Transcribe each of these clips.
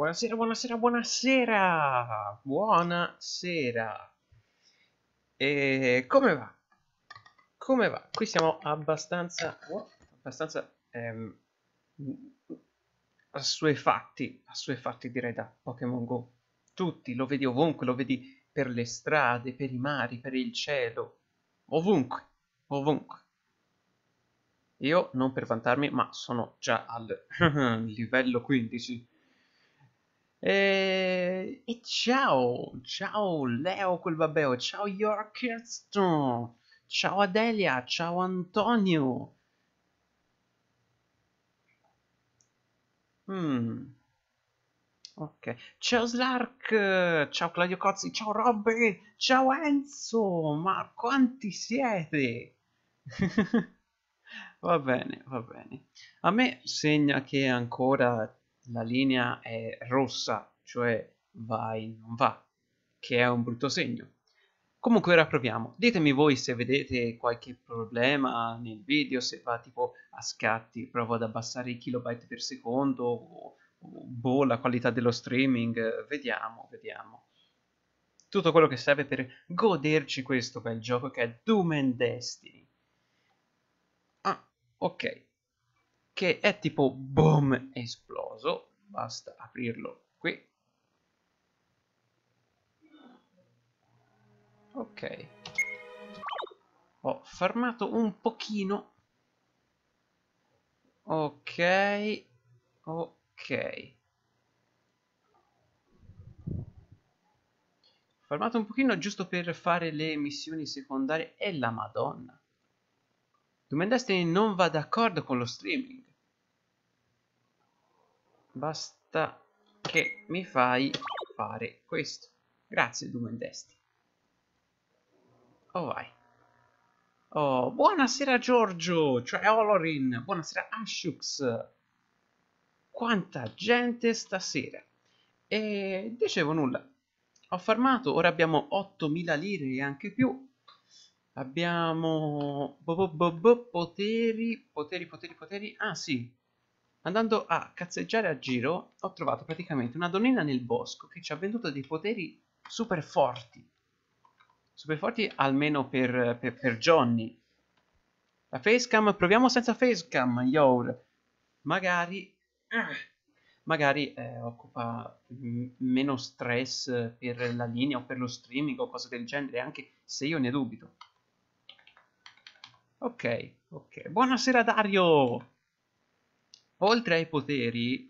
Buonasera, buonasera, buonasera! Buonasera! E come va? Come va? Qui siamo abbastanza... oh, abbastanza... Ehm, assuefatti, assuefatti direi da Pokémon Go. Tutti, lo vedi ovunque, lo vedi per le strade, per i mari, per il cielo. Ovunque, ovunque. Io, non per vantarmi, ma sono già al livello 15. E... e ciao, ciao Leo quel babbeo, ciao Yorkiston, ciao Adelia, ciao Antonio. Hmm. Ok, ciao Slark, ciao Claudio Cozzi, ciao Robby, ciao Enzo, ma quanti siete? Va bene, va bene. A me segna che ancora la linea è rossa, cioè vai, non va, che è un brutto segno. Comunque ora proviamo. Ditemi voi se vedete qualche problema nel video, se va tipo a scatti, provo ad abbassare i kilobyte per secondo, o, boh, la qualità dello streaming, vediamo, vediamo. Tutto quello che serve per goderci questo bel gioco che è Doom and Destiny. Ah, ok. Che è tipo boom esploso, basta aprirlo qui. Ok. Ho farmato un pochino. Ok. Ok. Farmato un pochino giusto per fare le missioni secondarie. E la madonna. Doom Destiny non va d'accordo con lo streaming basta che mi fai fare questo grazie Destiny Oh vai. Oh, buonasera Giorgio, cioè Olorin, buonasera Ashux. Quanta gente stasera. E dicevo nulla. Ho farmato, ora abbiamo 8000 lire e anche più. Abbiamo bo bo bo, poteri, poteri, poteri, poteri. Ah sì, andando a cazzeggiare a giro ho trovato praticamente una donnina nel bosco che ci ha venduto dei poteri super forti super forti almeno per, per, per Johnny. La facecam, proviamo senza facecam, yo. Magari, magari eh, occupa meno stress per la linea o per lo streaming o cose del genere, anche se io ne dubito. Ok, ok. Buonasera Dario! Oltre ai poteri,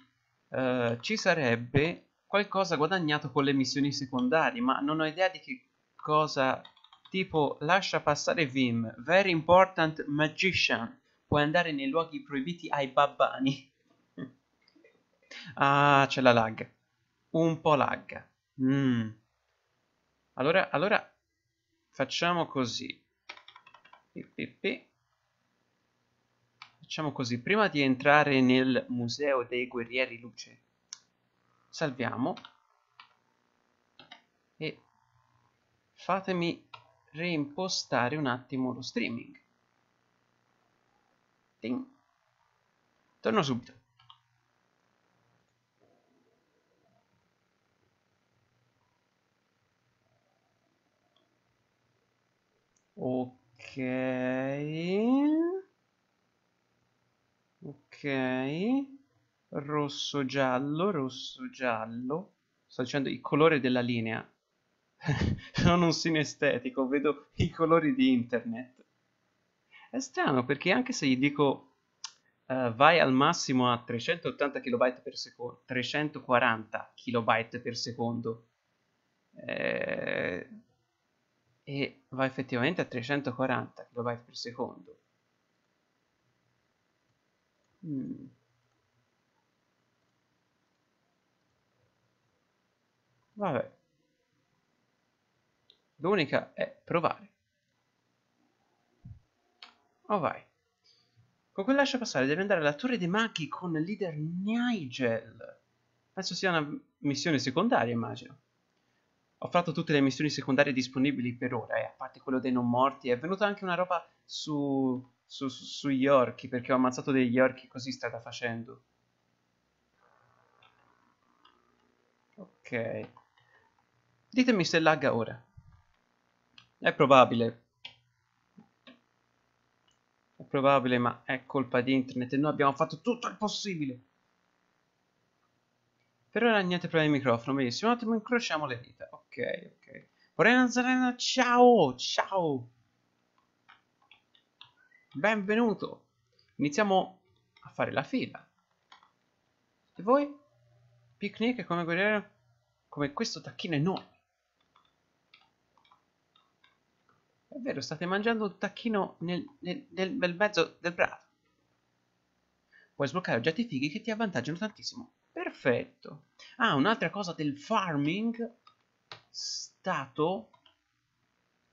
eh, ci sarebbe qualcosa guadagnato con le missioni secondarie, ma non ho idea di che cosa tipo lascia passare Vim, very important magician, puoi andare nei luoghi proibiti ai babbani. ah, c'è la lag. Un po' lag. Mm. Allora, allora facciamo così. Facciamo così. Prima di entrare nel museo dei guerrieri luce, salviamo e fatemi reimpostare un attimo lo streaming. Ding. Torno subito. Ok. Ok. Rosso giallo, rosso giallo. Sto dicendo il colore della linea sono un sinestetico, vedo i colori di internet. È strano perché anche se gli dico uh, vai al massimo a 380 kB per secondo, 340 kB per secondo, eh, e va effettivamente a 340 kB per secondo. Mm. Vabbè. L'unica è provare. Oh vai. Con quel lascia passare devi andare alla Torre dei Maghi con il leader Nigel. Penso sia una missione secondaria, immagino. Ho fatto tutte le missioni secondarie disponibili per ora, eh, a parte quello dei non morti. È venuta anche una roba su, su, su, sugli orchi, perché ho ammazzato degli orchi così strada facendo. Ok. Ditemi se lagga ora. È probabile. È probabile, ma è colpa di internet e noi abbiamo fatto tutto il possibile. Per ora niente problemi di microfono, benissimo. Un attimo incrociamo le dita. Ok, ok. Vorrei Nazarena, ciao, ciao. Benvenuto. Iniziamo a fare la fila. E voi? Picnic come guerriero? Come questo tacchino enorme. È vero, state mangiando un tacchino nel, nel, nel, nel mezzo del prato. Puoi sbloccare oggetti fighi che ti avvantaggiano tantissimo. Perfetto. Ah, un'altra cosa del farming stato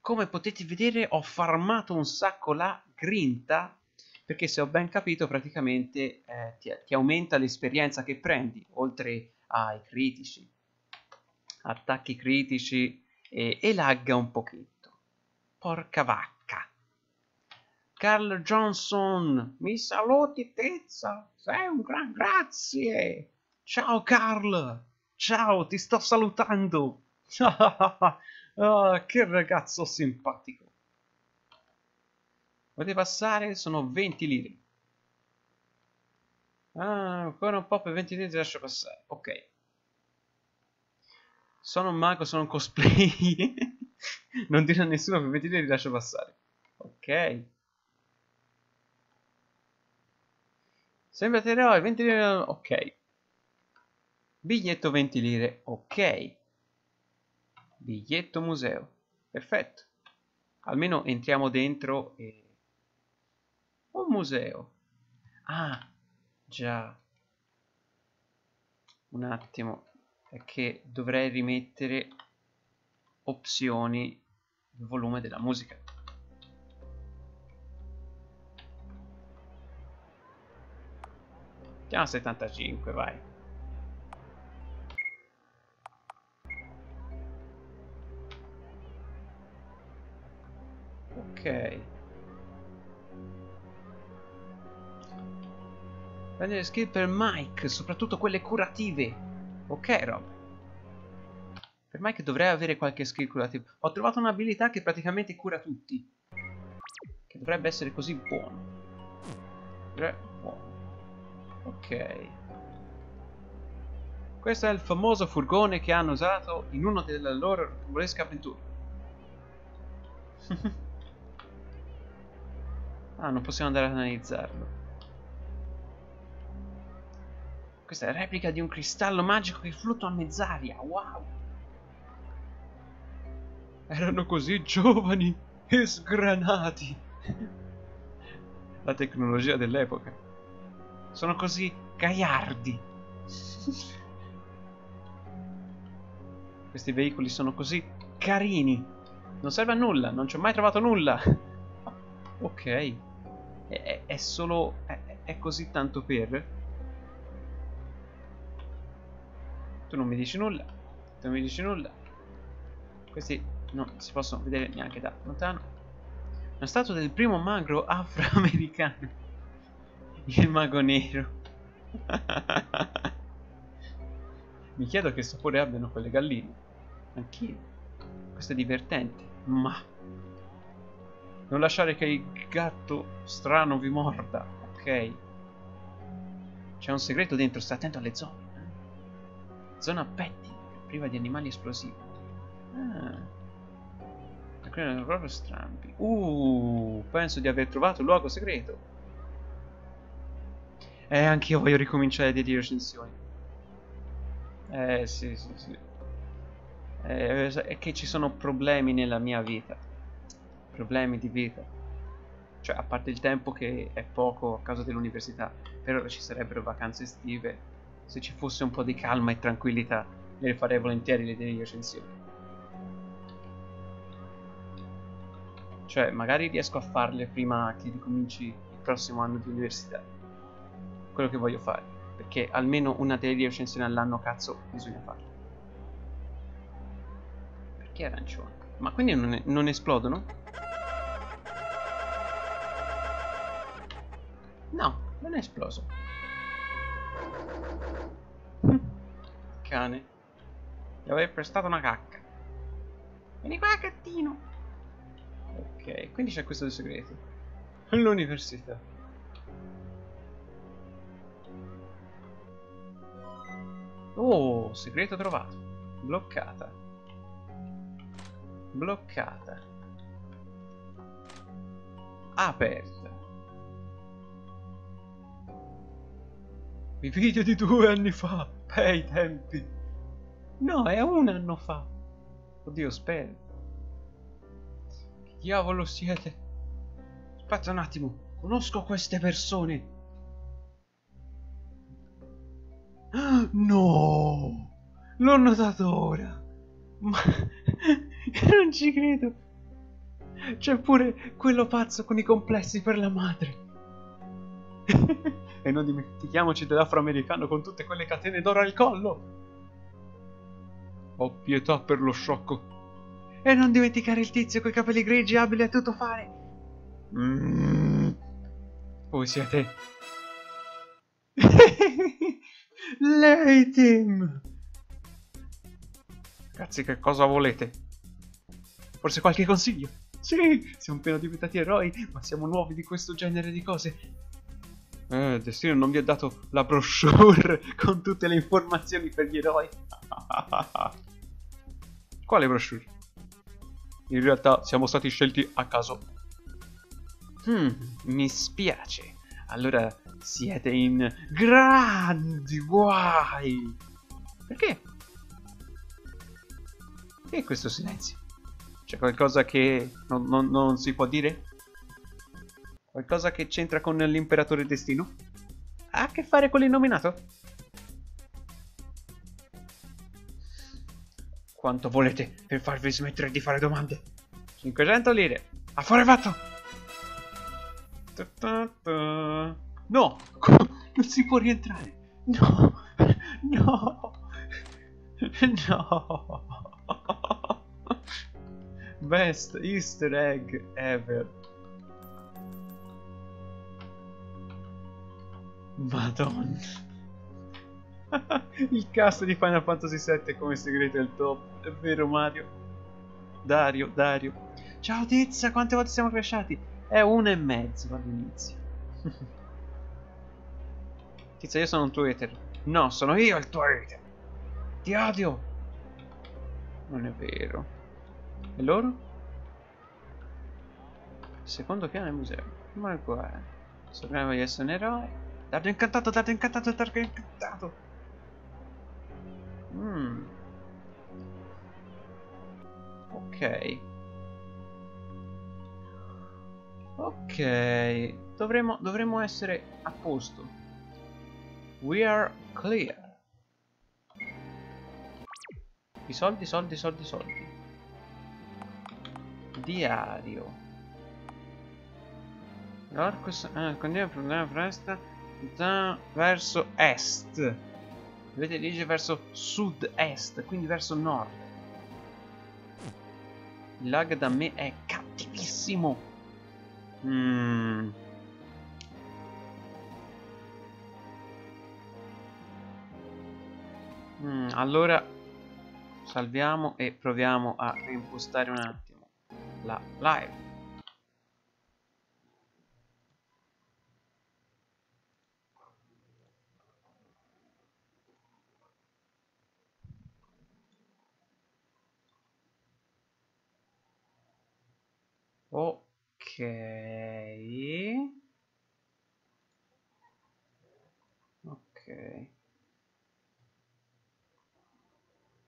come potete vedere ho farmato un sacco la grinta perché se ho ben capito praticamente eh, ti, ti, aumenta l'esperienza che prendi oltre ai critici. Attacchi critici e, e lagga un pochetto. Porca vacca. Carl Johnson mi saluti Tezza. Sei un gran grazie. Ciao Carl. Ciao ti sto salutando. Oh, che ragazzo simpatico. Volete passare? Sono 20 lire. Ah, ancora un po' per 20 lire ti lascio passare. Ok. Sono un mago, sono un cosplay. non dire a nessuno per 20 lire ti lascio passare. Ok. Sembra eroe, 20 lire. Ok. Biglietto 20 lire. Ok. Biglietto museo. Perfetto. Almeno entriamo dentro e... Un museo. Ah, già. Un attimo. È che dovrei rimettere opzioni il volume della musica. Chiama 75, vai. Ok. Prendere skill per Mike, soprattutto quelle curative. Ok, Rob. Per Mike dovrei avere qualche skill curativa. Ho trovato un'abilità che praticamente cura tutti. Che dovrebbe essere così buono. Dovrebbe... Buono. Ok. Questo è il famoso furgone che hanno usato in una delle loro rocambolesche avventure. Ah, non possiamo andare ad analizzarlo. Questa è replica di un cristallo magico che fluttua a mezz'aria. Wow! Erano così giovani e sgranati. La tecnologia dell'epoca. Sono così gaiardi. Questi veicoli sono così carini. Non serve a nulla, non ci ho mai trovato nulla. ok. È, è solo... È, è così tanto per... Tu non mi dici nulla. Tu non mi dici nulla. Questi non si possono vedere neanche da lontano. Una statua del primo magro afroamericano. Il mago nero. mi chiedo che sapore abbiano quelle galline. Anch'io. Questo è divertente. Ma non lasciare che il gatto strano vi morda, ok? C'è un segreto dentro, sta attento alle zone. Zona petting, priva di animali esplosivi. Ah. Erano proprio strambi. Uh, penso di aver trovato il luogo segreto. Eh, anch'io voglio ricominciare a dire recensioni. Eh, sì, sì, sì. Eh, è che ci sono problemi nella mia vita problemi di vita. Cioè, a parte il tempo che è poco a causa dell'università, per ora ci sarebbero vacanze estive. Se ci fosse un po' di calma e tranquillità, le farei volentieri le delle recensioni. Cioè, magari riesco a farle prima che ricominci il prossimo anno di università. Quello che voglio fare. Perché almeno una delle recensioni all'anno, cazzo, bisogna farla. Perché arancione? Ma quindi non, non esplodono? No, non è esploso. Cane. Ti avevo prestato una cacca. Vieni qua, gattino. Ok, quindi c'è questo segreto. L'università. Oh, segreto trovato. Bloccata. Bloccata. Aperta. I video di due anni fa, bei tempi. No, è un anno fa. Oddio, spero. Che diavolo siete? Aspetta un attimo, conosco queste persone. No! L'ho notato ora. Ma non ci credo. C'è pure quello pazzo con i complessi per la madre. e non dimentichiamoci dell'afroamericano con tutte quelle catene d'oro al collo. Ho pietà per lo sciocco. E non dimenticare il tizio coi capelli grigi abile a tutto fare. Mm. Voi siete... Lei, Tim! Ragazzi, che cosa volete? Forse qualche consiglio? Sì, siamo appena diventati eroi, ma siamo nuovi di questo genere di cose. Eh, Destino non vi ha dato la brochure con tutte le informazioni per gli eroi. Quale brochure? In realtà siamo stati scelti a caso. Hmm, mi spiace. Allora siete in grandi guai. Perché? Perché questo silenzio? C'è qualcosa che non, non, non si può dire? Qualcosa che c'entra con l'imperatore destino? Ha a che fare con l'innominato? Quanto volete per farvi smettere di fare domande? 500 lire. Affare fatto! No! Non si può rientrare! No! No! No! Best easter egg ever. Madonna. Il cast di Final Fantasy VII come segreto è il top. È vero Mario? Dario, Dario. Ciao Tizia, quante volte siamo crashati? È uno e mezzo all'inizio. Tizia, io sono un tuo hater. No, sono io il tuo hater. Ti odio. Non è vero. E loro? Secondo piano del museo. Ma è. Sognavo di essere un eroe. Dardo incantato, dardo incantato, dardo incantato. Mm. Ok. Ok. Dovremmo, dovremmo essere a posto. We are clear. I soldi, soldi, soldi, soldi. Diario. L'arcos... Ah, continua il problema foresta verso est. Vedete, dice verso sud-est, quindi verso nord. Il lag da me è cattivissimo. Mm. Mm, allora salviamo e proviamo a reimpostare un attimo la live. Ok. Ok.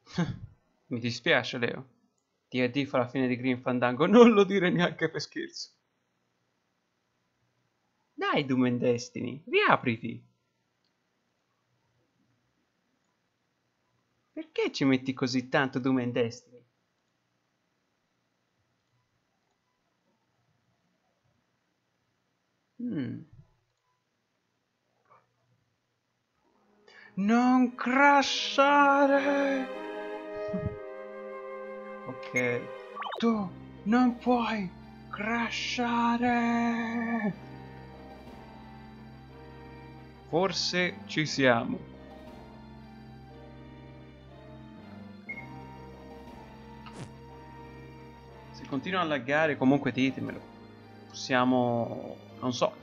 Mi dispiace, Leo. D&D fa la fine di Green Fandango. Non lo dire neanche per scherzo. Dai, Doom and Destiny, riapriti. Perché ci metti così tanto Doom and Destiny? Mm. Non crashare! ok. Tu non puoi crashare! Forse ci siamo. Se continua a laggare comunque ditemelo possiamo non so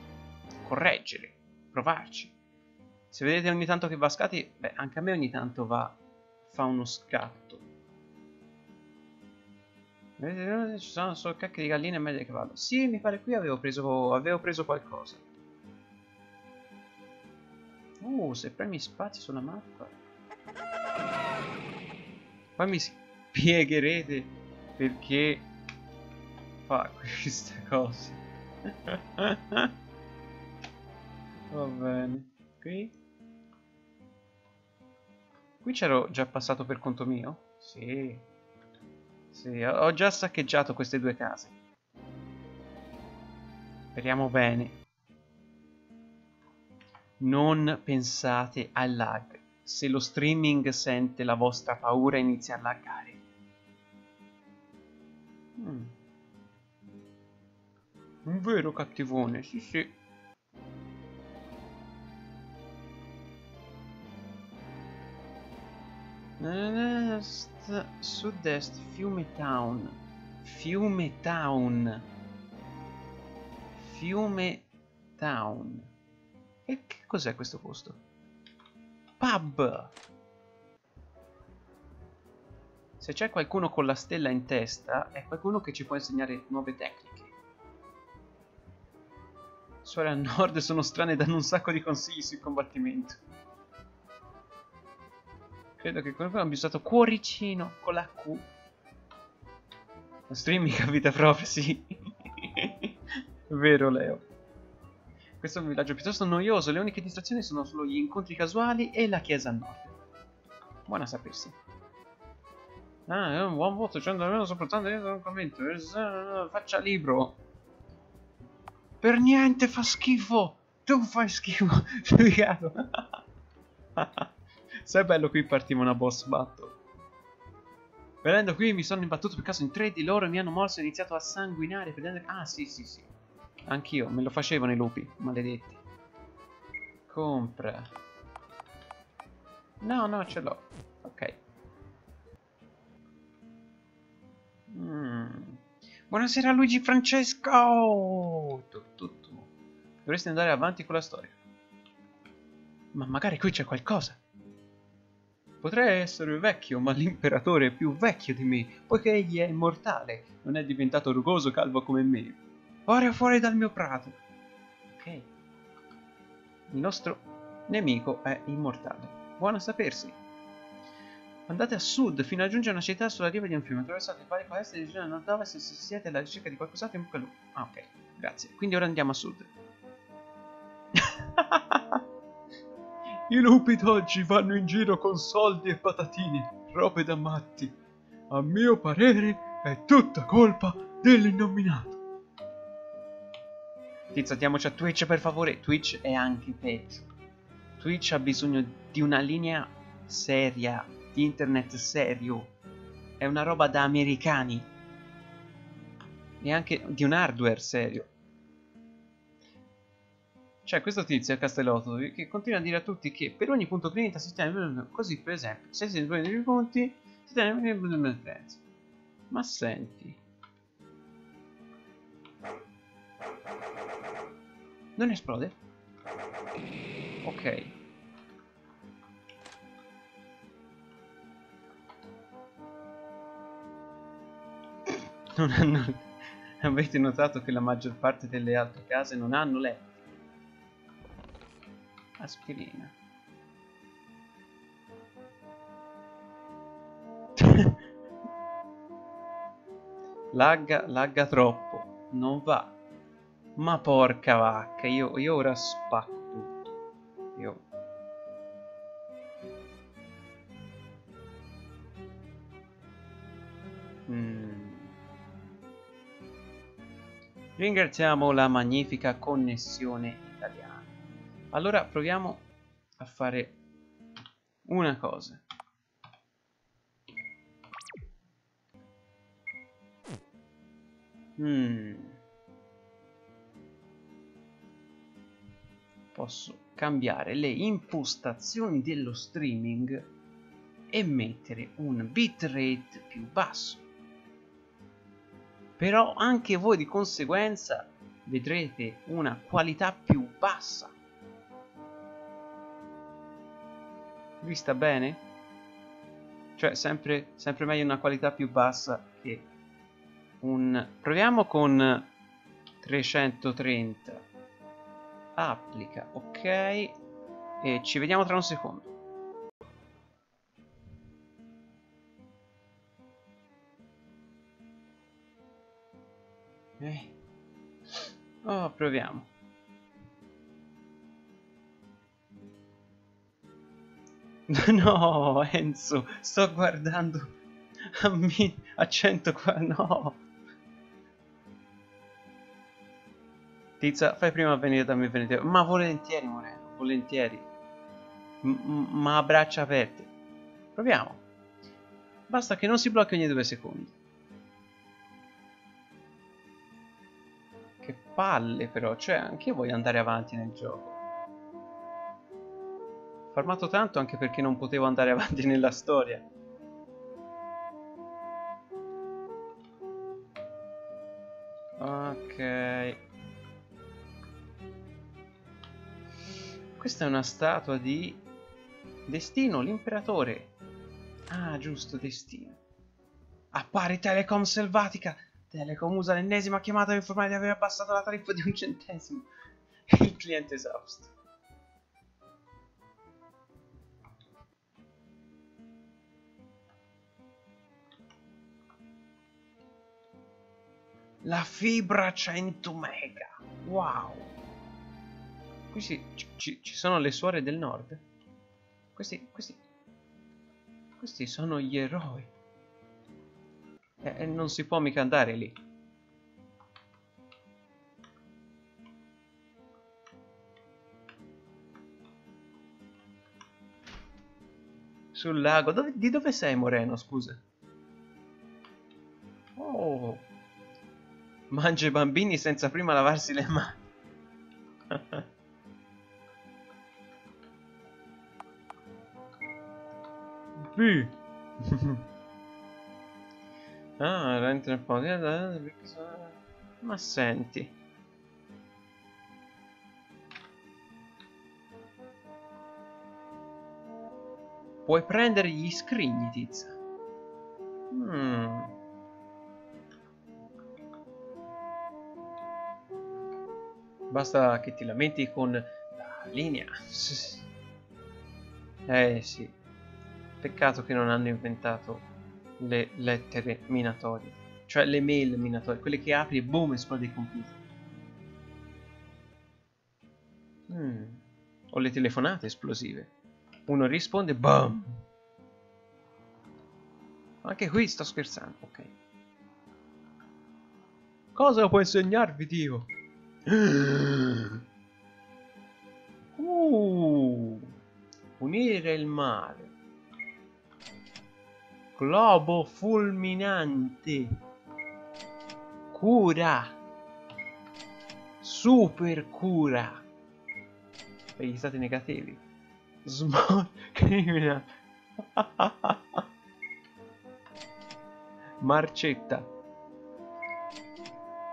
correggere, provarci. Se vedete ogni tanto che va a scatti, beh, anche a me ogni tanto va, fa uno scatto. Vedete, ci sono solo cacche di galline e meglio di cavallo. Sì, mi pare qui avevo preso, avevo preso qualcosa. Uh, se premi spazio sulla mappa. Poi mi spiegherete perché fa queste cose. Va bene. Qui? Qui c'ero già passato per conto mio? Sì. Sì, ho già saccheggiato queste due case. Speriamo bene. Non pensate al lag. Se lo streaming sente la vostra paura inizia a laggare. Mm. Un vero cattivone, sì sì. Sud-est, Fiume Town. Fiume Town. Fiume Town. E che cos'è questo posto? Pub! Se c'è qualcuno con la stella in testa, è qualcuno che ci può insegnare nuove tecniche. Suore a nord sono strane danno un sacco di consigli sul combattimento. Credo che qualcuno abbia usato cuoricino con la Q. Lo streaming capita proprio, sì. Vero, Leo. Questo è un villaggio piuttosto noioso. Le uniche distrazioni sono solo gli incontri casuali e la chiesa a nord. Buona a sapersi. Ah, è un buon voto, cioè almeno soprattutto dentro un commento. Faccia libro. Per niente fa schifo. Tu fai schifo. Spiegato. È bello qui partiva una boss battle. Venendo qui mi sono imbattuto per caso in tre di loro e mi hanno morso e iniziato a sanguinare. Prendendo... Ah sì sì sì. Anch'io, me lo facevano i lupi, maledetti. Compra. No, no, ce l'ho. Ok. Mm. Buonasera Luigi Francesco! Tu, tu, tu. Dovresti andare avanti con la storia. Ma magari qui c'è qualcosa. Potrei essere vecchio, ma l'imperatore è più vecchio di me, poiché egli è immortale, non è diventato rugoso calvo come me. Ora fuori dal mio prato. Ok. Il nostro nemico è immortale. Buono a sapersi. Andate a sud fino a giungere a una città sulla riva di un fiume. Attraversate vari palestre di regione nord-ovest se siete alla ricerca di qualcos'altro in bocca al Ah, ok. Grazie. Quindi ora andiamo a sud. I lupi d'oggi vanno in giro con soldi e patatine, robe da matti. A mio parere è tutta colpa dell'innominato. Tizzatiamoci a Twitch per favore, Twitch è anche peggio. Twitch ha bisogno di una linea seria, di internet serio. È una roba da americani. E anche di un hardware serio. C'è questo tizio a Castellotto che continua a dire a tutti che per ogni punto cliente si tiene così per esempio se si prendono i punti si tiene il prezzo. Ma senti. Non esplode? ok. Non hanno avete notato che la maggior parte delle altre case non hanno letto aspirina. Lagga, lagga troppo non va. Ma porca vacca io, io ora spacco tutto. Io. Mm. ringraziamo la magnifica connessione allora proviamo a fare una cosa. Hmm. Posso cambiare le impostazioni dello streaming e mettere un bitrate più basso. Però anche voi di conseguenza vedrete una qualità più bassa. Vista bene? Cioè, sempre, sempre meglio una qualità più bassa che un... Proviamo con 330. Applica, ok. E ci vediamo tra un secondo. Eh. Oh, proviamo. No, Enzo, sto guardando a, mi, a 100 qua, no. Tizia, fai prima venire da me venire. Ma volentieri, Moreno, volentieri. M ma a braccia aperte. Proviamo. Basta che non si blocchi ogni due secondi. Che palle però, cioè anche io voglio andare avanti nel gioco. Farmato tanto anche perché non potevo andare avanti nella storia. Ok. Questa è una statua di Destino, l'imperatore. Ah, giusto, Destino. Appare Telecom Selvatica. Telecom usa l'ennesima chiamata per informare di aver abbassato la tariffa di un centesimo. Il cliente esausto. La fibra 100 mega. Wow. Qui ci, ci, ci sono le suore del nord. Questi, questi, questi sono gli eroi. E, e non si può mica andare lì. Sul lago. Dove, di dove sei, Moreno, scusa? Mangia i bambini senza prima lavarsi le mani. Bì. Ah, entra un po' di... Ma senti. Puoi prendere gli scrigni, tizia. Mm. Basta che ti lamenti con la linea. Eh sì. Peccato che non hanno inventato le lettere minatorie, cioè le mail minatorie, quelle che apri e boom esplode il computer. Mm. O le telefonate esplosive. Uno risponde, boom. Anche qui sto scherzando, ok. Cosa può insegnarvi Dio? Uh, unire il male Globo fulminante. Cura. Super cura. Per gli stati negativi. Small criminal. Marcetta.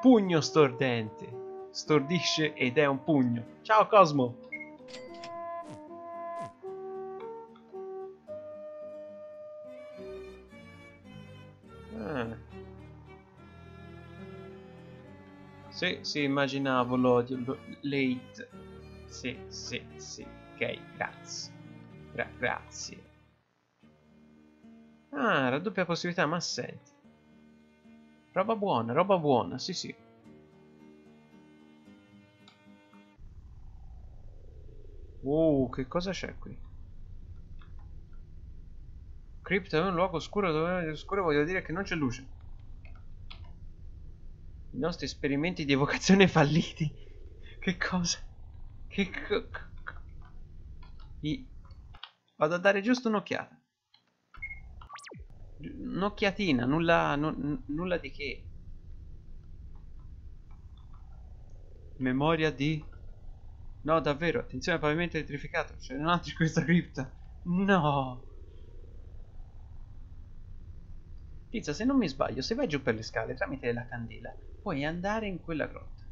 Pugno stordente. Stordisce ed è un pugno. Ciao Cosmo. Sì, sì, immaginavo l'odio, late. Sì, sì, sì. Ok, grazie. Gra grazie. Ah, raddoppia possibilità, ma senti. Roba buona, roba buona, sì sì. Uh, che cosa c'è qui? Crypto è un luogo oscuro dove oscuro voglio dire che non c'è luce. I nostri esperimenti di evocazione falliti. Che cosa? Che co I... Vado a dare giusto un'occhiata. Un'occhiatina, nulla, nulla di che. Memoria di... No, davvero, attenzione al pavimento elettrificato. C'è un altro in questa cripta. No! Tizia, se non mi sbaglio, se vai giù per le scale tramite la candela, puoi andare in quella grotta.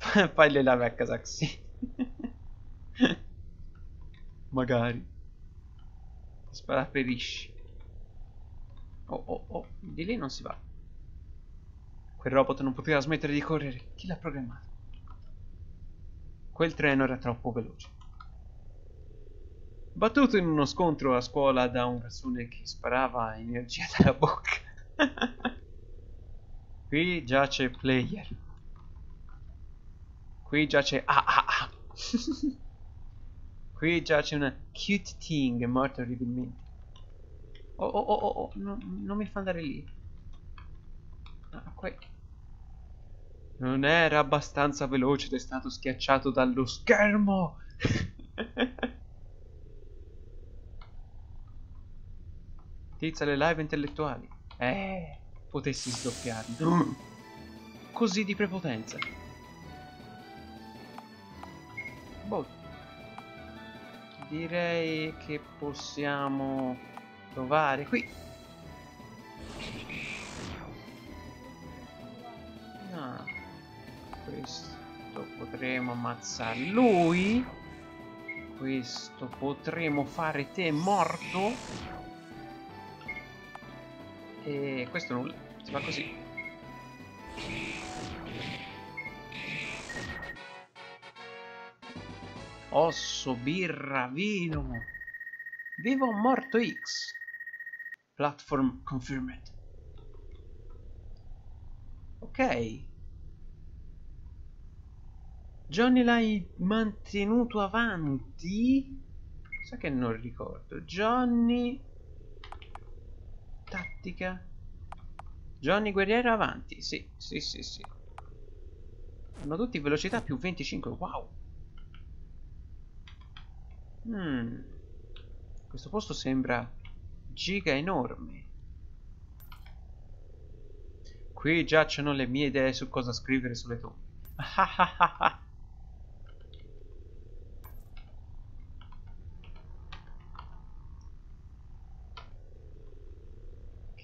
Fai le lave a casa, sì. Magari. Spara perisci. Oh, oh, oh, di lì non si va. Quel robot non poteva smettere di correre. Chi l'ha programmato? Quel treno era troppo veloce. Battuto in uno scontro a scuola da un gassone che sparava energia dalla bocca. Qui giace player. Qui giace ah ah. Qui giace una cute thing morta orribilmente. Oh oh oh oh, oh. No, non mi fa andare lì. Ah. Non era abbastanza veloce ed è stato schiacciato dallo schermo. Tizia le live intellettuali. Eh, potessi sdoppiarmi. Così di prepotenza. Boh. Direi che possiamo provare qui. Questo potremo ammazzare lui. Questo potremo fare te morto. E questo nulla, si fa così. Osso, birra, vino. Vivo un morto X. Platform confirmed. Ok. Johnny l'hai mantenuto avanti? Sa che non ricordo. Johnny tattica. Johnny Guerriero avanti. Sì, sì, sì, sì. Hanno tutti velocità più 25. Wow. Hmm. Questo posto sembra giga enorme. Qui giacciono le mie idee su cosa scrivere sulle tombe.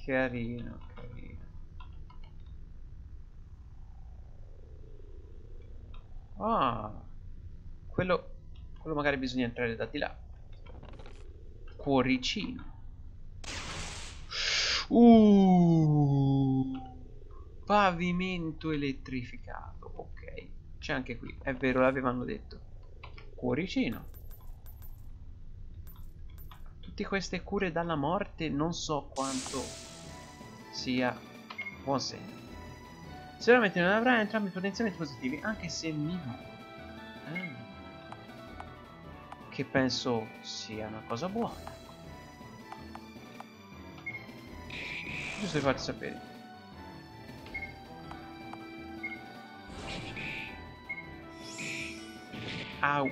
Carino, carino. Ah, quello, quello magari bisogna entrare da di là. Cuoricino. Uh, pavimento elettrificato. Ok, c'è anche qui. È vero, l'avevano detto. Cuoricino tutte queste cure dalla morte non so quanto sia buon segno. Sicuramente non avrà entrambi potenziamenti positivi, anche se mi eh. Che penso sia una cosa buona. Giusto per farti sapere. Au.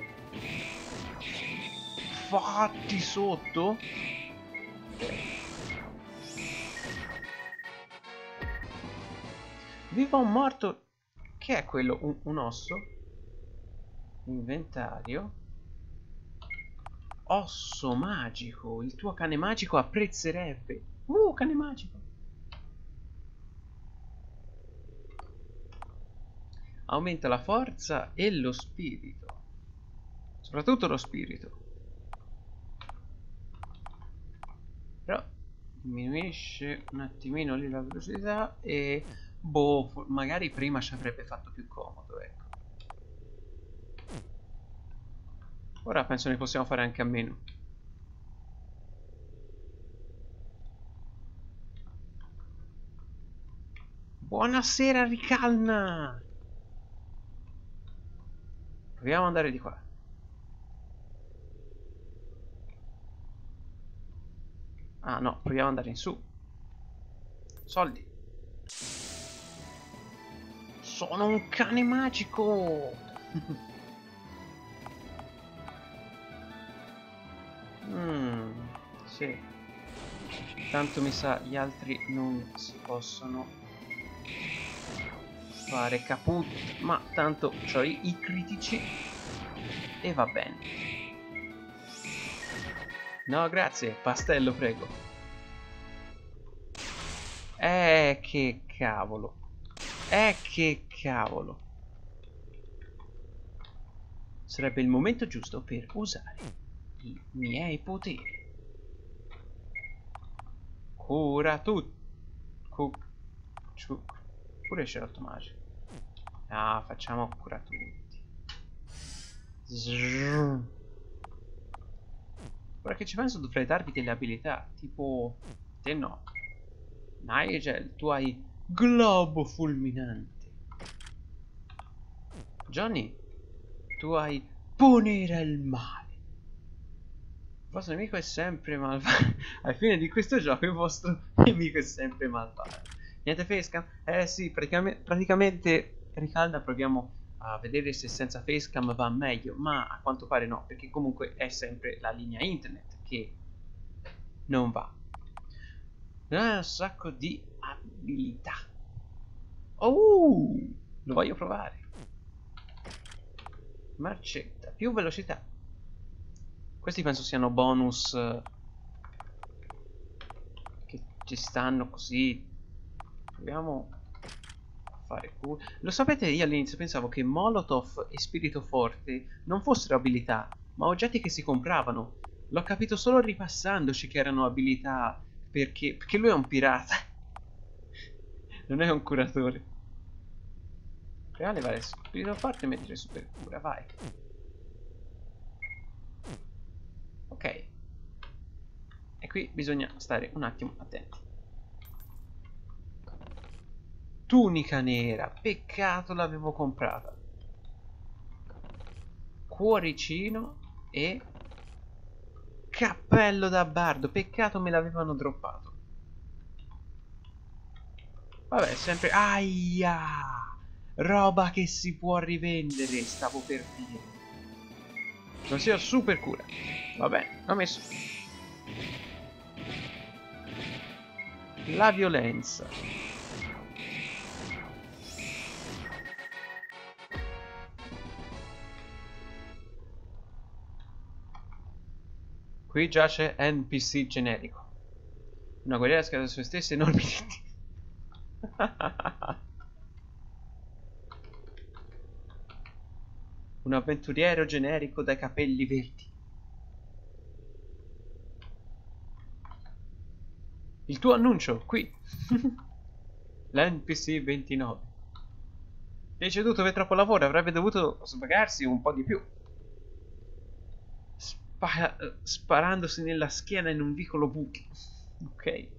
Fatti sotto. Viva un morto. Che è quello? Un, un osso? Inventario. Osso magico. Il tuo cane magico apprezzerebbe. Uh, cane magico. Aumenta la forza e lo spirito. Soprattutto lo spirito. Però diminuisce un attimino lì la velocità e Boh, magari prima ci avrebbe fatto più comodo, ecco. Ora penso ne possiamo fare anche a meno. Buonasera Ricalna! Proviamo ad andare di qua. Ah no, proviamo ad andare in su. Soldi. Sono un cane magico! Mmm, sì. Tanto mi sa gli altri non si possono fare caput, ma tanto ho i, i critici e va bene. No, grazie. Pastello, prego. Eh, che cavolo. Eh, che cavolo. Sarebbe il momento giusto per usare i miei poteri. Cura tu. Cu... Ciu. Pure scerotto magico. Ah, facciamo cura tutti. Zzzz. Ora che ci penso dovrei darvi delle abilità. Tipo... Te no. Nigel, tu hai globo fulminante. Johnny, tu hai punire il male. Il vostro nemico è sempre malvagio. Alla fine di questo gioco il vostro nemico è sempre malvagio. Niente facecam? Eh sì, praticamente, praticamente Ricalda proviamo a vedere se senza facecam va meglio, ma a quanto pare no, perché comunque è sempre la linea internet che non va. Un sacco di abilità. Oh, lo voglio provare. Marcetta, più velocità. Questi penso siano bonus eh, che ci stanno così. Proviamo a fare cool. Lo sapete, io all'inizio pensavo che Molotov e Spirito Forte non fossero abilità, ma oggetti che si compravano. L'ho capito solo ripassandoci che erano abilità perché, perché lui è un pirata. Non è un curatore. Reale vale spirito forte e mettere super cura, vai. Ok. E qui bisogna stare un attimo attenti. Tunica nera, peccato l'avevo comprata. Cuoricino e cappello da bardo, peccato me l'avevano droppato. Vabbè, sempre... Aia! Roba che si può rivendere, stavo per dire. Sia super cura. Va bene, ho messo. La violenza. Qui giace NPC generico. Una guerriera scade su se stessa enormi denti. Un avventuriero generico dai capelli verdi. Il tuo annuncio, qui. L'NPC 29. Hai ceduto per troppo lavoro, avrebbe dovuto svagarsi un po' di più. Spa sparandosi nella schiena in un vicolo buchi. Ok.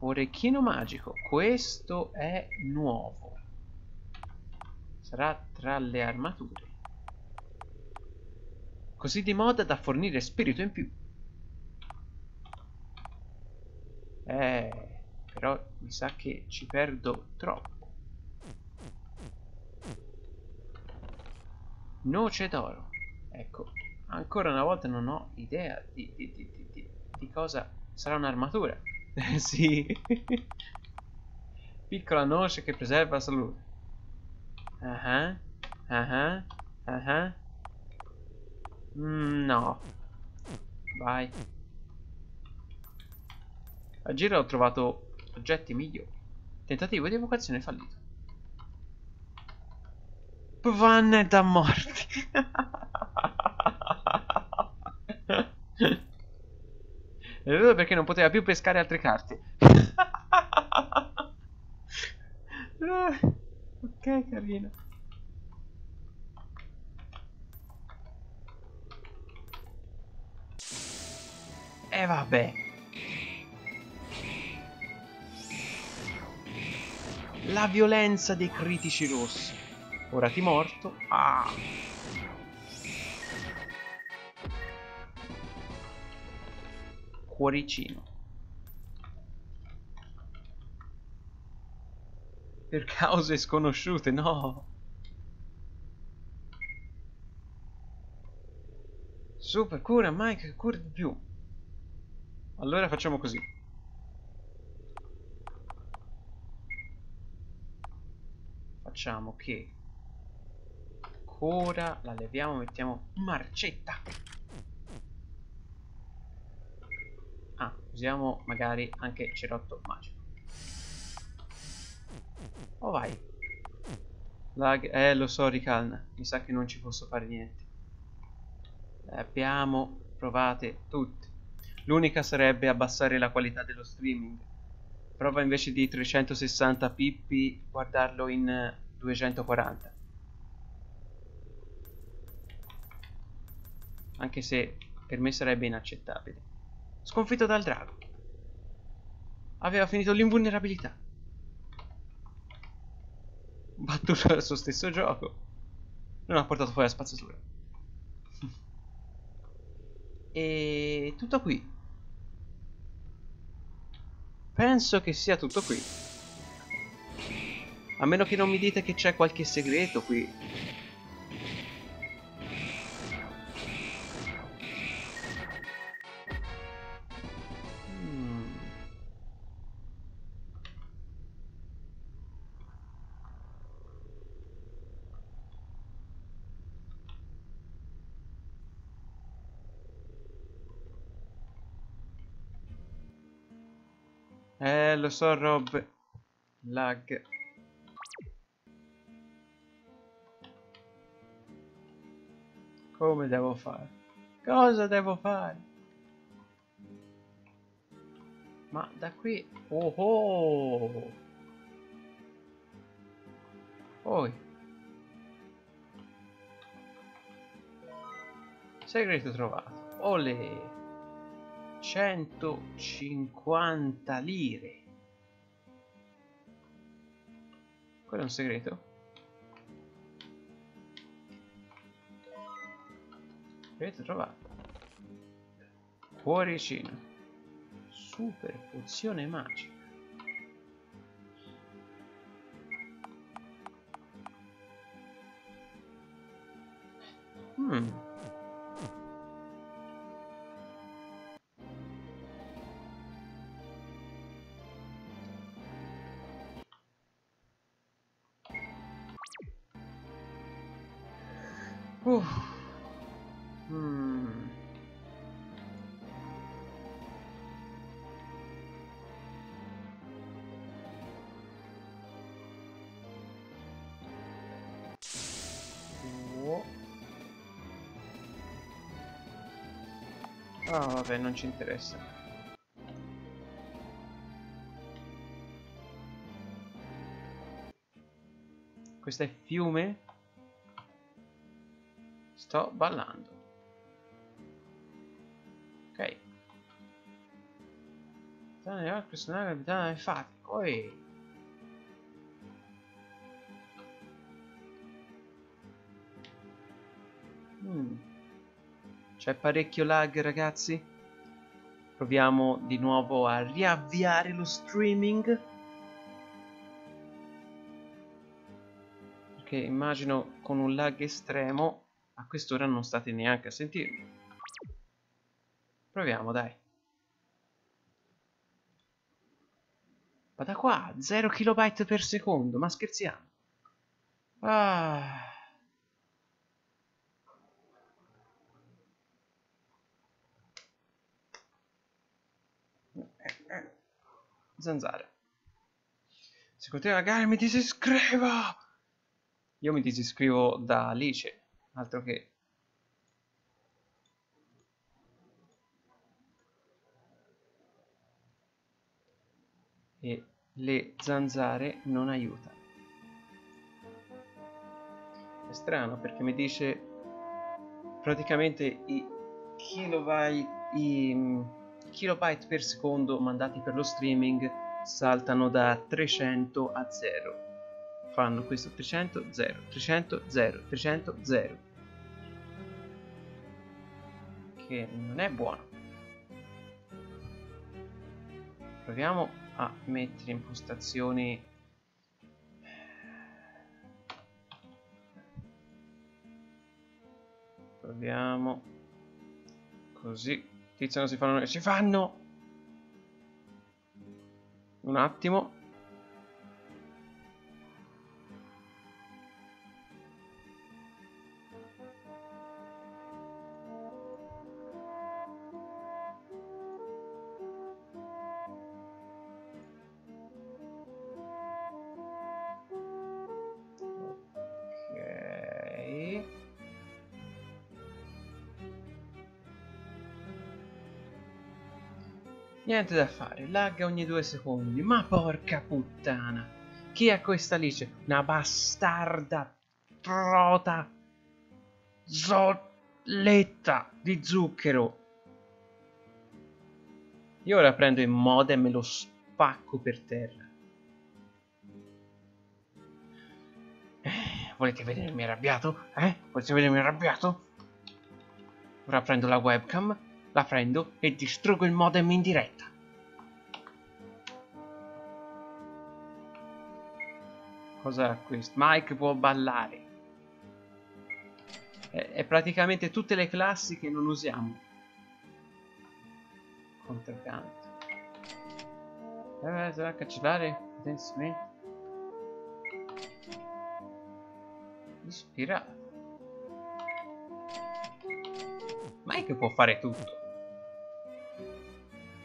Orecchino magico. Questo è nuovo sarà tra le armature. Così di moda da fornire spirito in più. Eh, però mi sa che ci perdo troppo. Noce d'oro. Ecco, ancora una volta non ho idea di, di, di, di cosa sarà un'armatura. sì. Piccola noce che preserva la salute. Ah ah, ah ah, no. Vai. A giro ho trovato oggetti migliori. Tentativo di evocazione fallito. Vanne da morti. Vero perché non poteva più pescare altre carte. Ok, carino. E eh, vabbè. La violenza dei critici rossi. Ora ti morto. Ah. Cuoricino. Per cause sconosciute, no. Super, cura, Mike, cura di più. Allora facciamo così. Facciamo che ancora la leviamo mettiamo marcetta ah usiamo magari anche cerotto magico. Oh vai. Lag eh lo so Ricalna mi sa che non ci posso fare niente. Le abbiamo provate tutte. L'unica sarebbe abbassare la qualità dello streaming. Prova invece di 360 pippi guardarlo in 240 anche se per me sarebbe inaccettabile. Sconfitto dal drago. Aveva finito l'invulnerabilità. Battuto dal suo stesso gioco. Non ha portato fuori la spazzatura. e tutto qui. Penso che sia tutto qui. A meno che non mi dite che c'è qualche segreto qui. Eh, lo so, Rob. Lag. Come devo fare? Cosa devo fare? Ma da qui... Oh oh! Poi... Segreto trovato. Olè! 150 lire. Quello è un segreto? Avete trovato. Cuoricino. Super pozione magica. Mmm. Uh. Oh. Ah, vabbè, non ci interessa. Questo è fiume? Sto ballando. Ok. Capitano personale capitano infatti. Poi. Mm. C'è parecchio lag ragazzi. Proviamo di nuovo a riavviare lo streaming. Perché immagino con un lag estremo a quest'ora non state neanche a sentirmi. Proviamo, dai. Ma da qua, 0 kB per secondo, ma scherziamo. Ah... Zanzara. Se continua a gara mi disiscrivo! Io mi disiscrivo da Alice altro che. E le zanzare non aiutano è strano perché mi dice praticamente i kilobyte, i mm, kilobyte per secondo mandati per lo streaming saltano da 300 a 0 fanno questo 300 0 300 0 300 0 che non è buono. Proviamo a mettere impostazioni proviamo così. Tizio non si fanno si fanno un attimo Niente da fare, lagga ogni due secondi. Ma porca puttana! Chi è questa Alice? Una bastarda trota zolletta di zucchero. Io ora prendo il modem e lo spacco per terra. Eh, volete vedermi arrabbiato? Eh? Volete vedermi arrabbiato? Ora prendo la webcam, la prendo e distruggo il modem in diretta. Cos'è questo? Mike può ballare. È, è, praticamente tutte le classi che non usiamo. Controcanto. Eh, cancellare intensamente. Ispirato. Mike può fare tutto.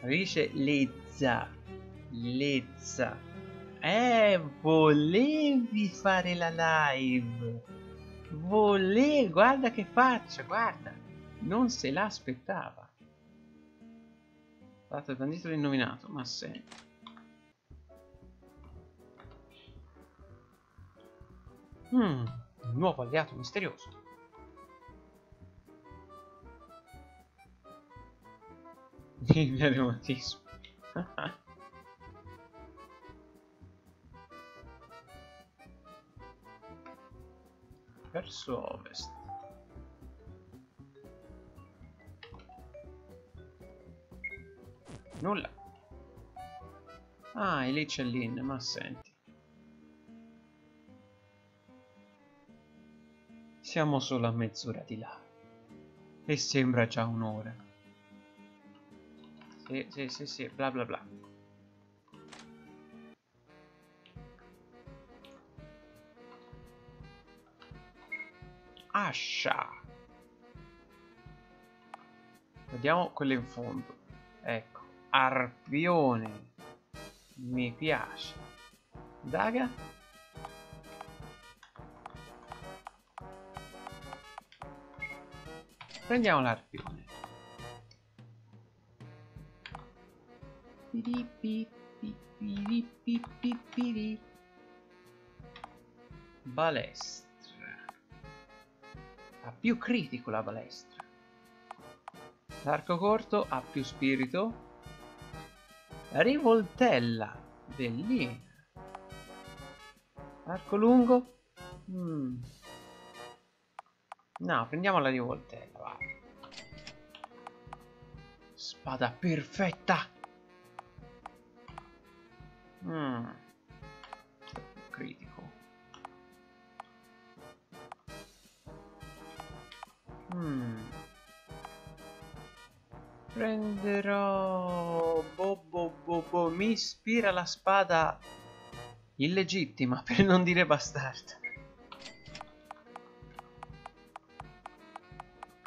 Dice Lezza. Lezza. Eh, volevi fare la live. Volevi, guarda che faccia, guarda. Non se l'aspettava. Dato il bandito innominato, ma senti. Hmm, un nuovo alleato misterioso. Il reumatismo. Verso ovest. Nulla. Ah, e lì c'è Lin, ma senti. Siamo solo a mezz'ora di là. E sembra già un'ora. Sì, sì, sì, sì, bla bla bla. Ascia. Vediamo quello in fondo. Ecco, arpione. Mi piace. Daga. Prendiamo l'arpione. Balestra. Ha più critico la balestra. L'arco corto ha più spirito. Rivoltella. Bellina. Arco lungo. Mm. No, prendiamo la rivoltella, va. Spada perfetta. Mm. Critico. Mm. Prenderò... Bo, bo, bo, bo. Mi ispira la spada illegittima, per non dire bastarda.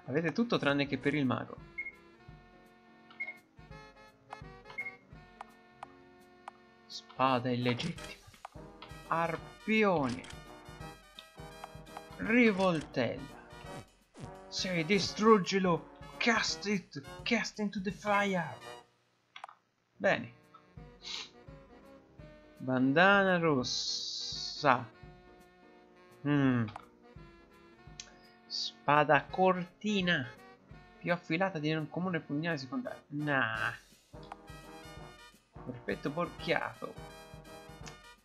Avete tutto tranne che per il mago. Spada illegittima. Arpione. Rivoltella. Sei, distruggilo. Cast it. Cast into the fire. Bene. Bandana rossa. Mm. Spada cortina. Più affilata di un comune pugnale secondario. Nah. Perfetto borchiato.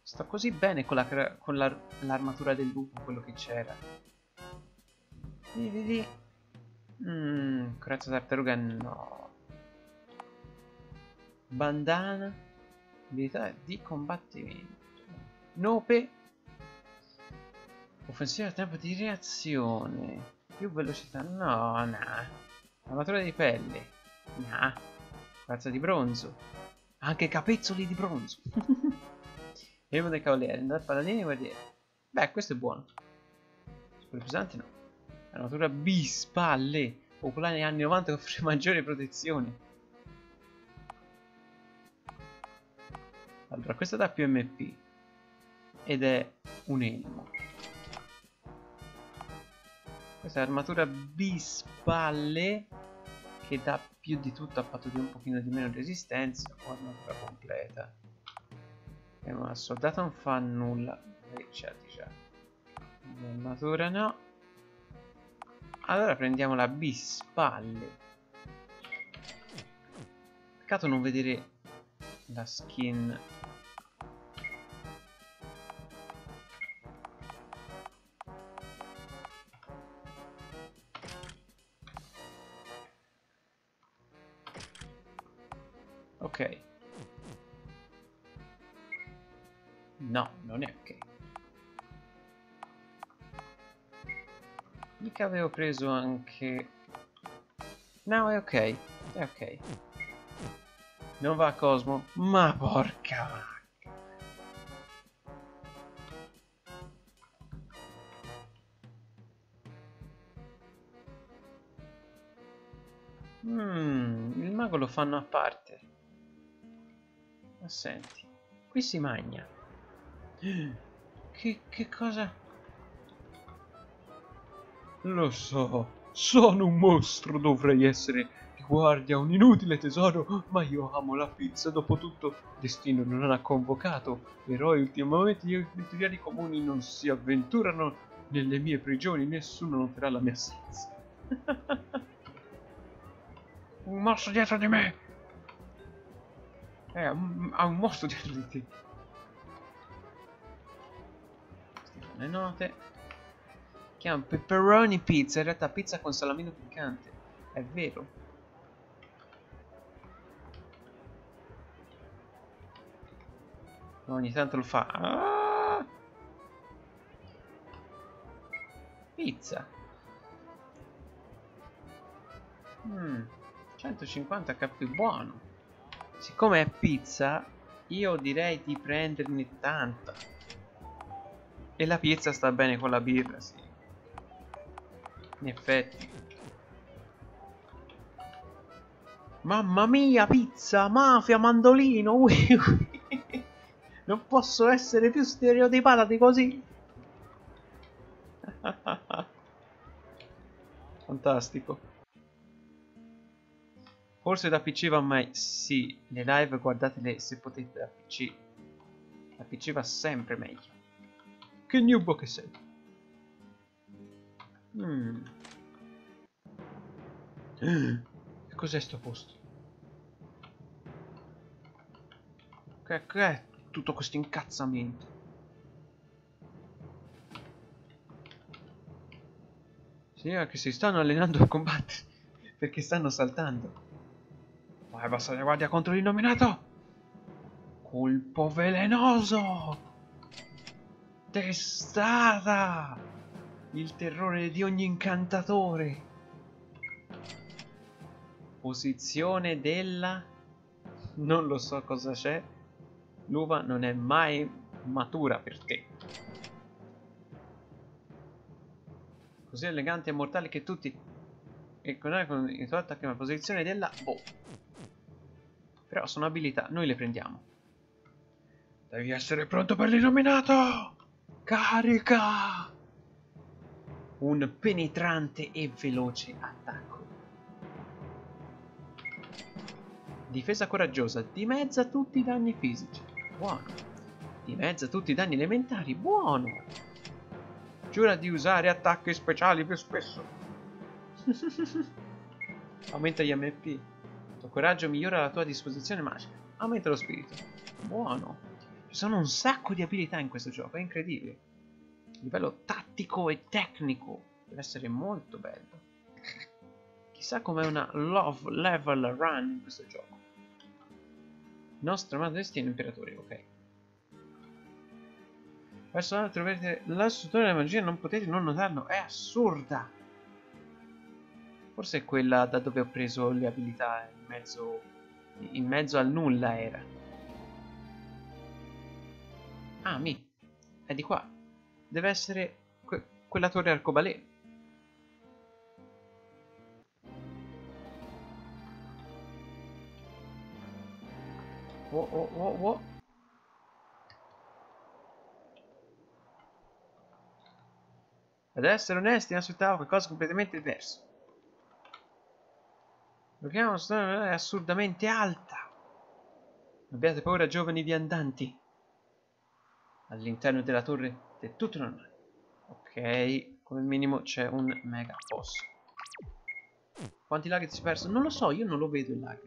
Sto così bene con l'armatura la, del lupo, quello che c'era. Vedi? Mmm, corazza tartaruga no. Bandana. Abilità di combattimento. Nope. Offensiva a tempo di reazione. Più velocità. No, no. Armatura di pelle. No. Corazza di bronzo. Anche capezzoli di bronzo. Elmo dei cavalieri, andare paladini e guerrieri. Beh, questo è buono. Super pesante no. Armatura bispalle. Popolare negli anni 90 offre maggiore protezione. Allora, questa da più MP. Ed è un elmo. Questa è armatura bispalle. Che dà più di tutto a patto di un pochino di meno resistenza o armatura completa. Eh, ma il soldato non fa nulla. Ricciati già. L'armatura no. Allora prendiamo la bispalle. Peccato non vedere la skin preso anche... No, è ok. È ok. Non va Cosmo. Ma porca vacca. Mmm, il mago lo fanno a parte. Ma senti, qui si magna. Che, che cosa? Lo so, sono un mostro, dovrei essere di guardia, un inutile tesoro, ma io amo la pizza, dopotutto destino non ha convocato eroi ultimamente gli avventurieri comuni non si avventurano nelle mie prigioni, nessuno noterà la mia assenza. un mostro dietro di me! Eh, ha un, un mostro dietro di te. Le note. Chiama pepperoni pizza, in realtà pizza con salamino piccante. È vero. Ogni tanto lo fa. Ah! Pizza. Mm, 150 HP buono. Siccome è pizza, io direi di prenderne tanta. E la pizza sta bene con la birra, sì. In effetti. Mamma mia, pizza, mafia, mandolino. Ui, ui. Non posso essere più stereotipata di così. Fantastico. Forse da PC va mai... Sì, le live guardatele se potete da PC. Da PC va sempre meglio. Che nubo che sei. Mm. Cos'è sto posto? Che, che è tutto questo incazzamento? Sì, che si stanno allenando a combattere perché stanno saltando. Vai, basta la guardia contro l'innominato! Colpo velenoso! Testata! Il terrore di ogni incantatore! Posizione della... Non lo so cosa c'è. L'uva non è mai matura per te. Così elegante e mortale che tutti... E con il tuo attacco nella posizione della... Boh. Però sono abilità, noi le prendiamo. Devi essere pronto per l'illuminato! Carica! Un penetrante e veloce attacco. Difesa coraggiosa, dimezza tutti i danni fisici. Buono. Dimezza tutti i danni elementari. Buono. Giura di usare attacchi speciali più spesso. Aumenta gli MP tuo coraggio migliora la tua disposizione magica. Aumenta lo spirito. Buono. Ci sono un sacco di abilità in questo gioco, è incredibile. Livello tattico e tecnico deve essere molto bello. Chissà com'è una love level run in questo gioco. Nostro amato destino imperatore, ok. Verso l'altro troverete la struttura della magia non potete non notarlo, è assurda! Forse è quella da dove ho preso le abilità in mezzo, in mezzo al nulla era. Ah, mi. È di qua. Deve essere que quella torre arcobaleno. Oh, oh, oh, oh. Ad essere onesti, mi aspettavo qualcosa completamente diverso. è assurdamente alta. Abbiate paura, giovani viandanti. All'interno della torre è tutto normale. Ok, come minimo c'è un mega boss. Quanti lag si è perso? Non lo so, io non lo vedo il lag.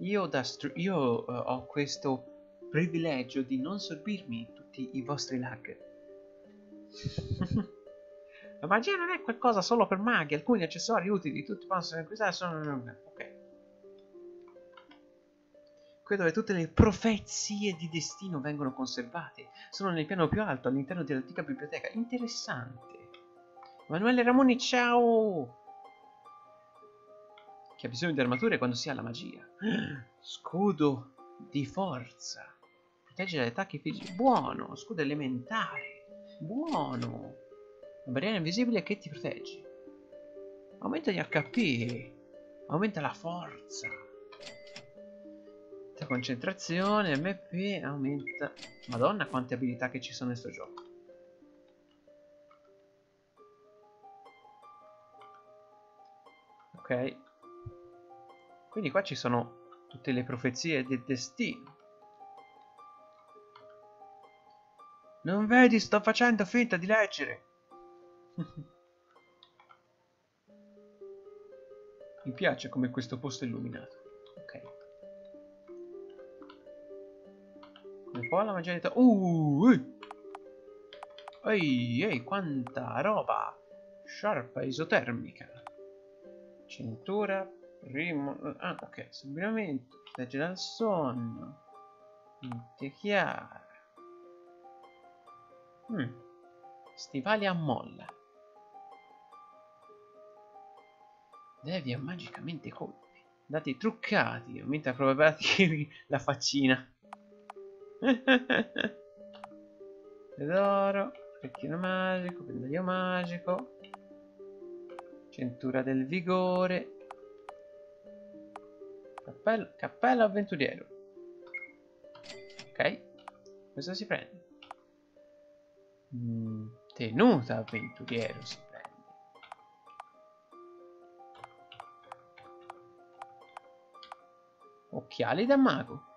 Io, io uh, ho questo privilegio di non sorbirmi tutti i vostri lag. La magia non è qualcosa solo per maghi, alcuni accessori utili, tutti possono acquistare sono... Qui dove tutte le profezie di destino vengono conservate. Sono nel piano più alto, all'interno dell'antica biblioteca. Interessante. Emanuele Ramoni, ciao! Che ha bisogno di armature quando si ha la magia. Scudo di forza. Protegge dagli attacchi fisici. Buono! Scudo elementare. Buono! Una barriera invisibile che ti protegge. Aumenta gli HP. Aumenta la forza. Concentrazione, MP, aumenta... Madonna quante abilità che ci sono in questo gioco. Ok. Quindi qua ci sono tutte le profezie del destino. Non vedi, sto facendo finta di leggere. Mi piace come questo posto è illuminato. Come fa la magia di... Uh! Ehi, ehi, quanta roba! Sciarpa isotermica. Cintura, primo... Ah, ok, sombrimento, protegge dal sonno. Mente chiara. Mm. Stivali a molla. Devia magicamente colpi. Dati truccati, aumenta la probabilità di la faccina. Tesoro, orecchino magico, pendaglio magico. Cintura del vigore. Cappello, cappello avventuriero. Ok. Cosa si prende? Mm, tenuta avventuriero si Occhiali da mago.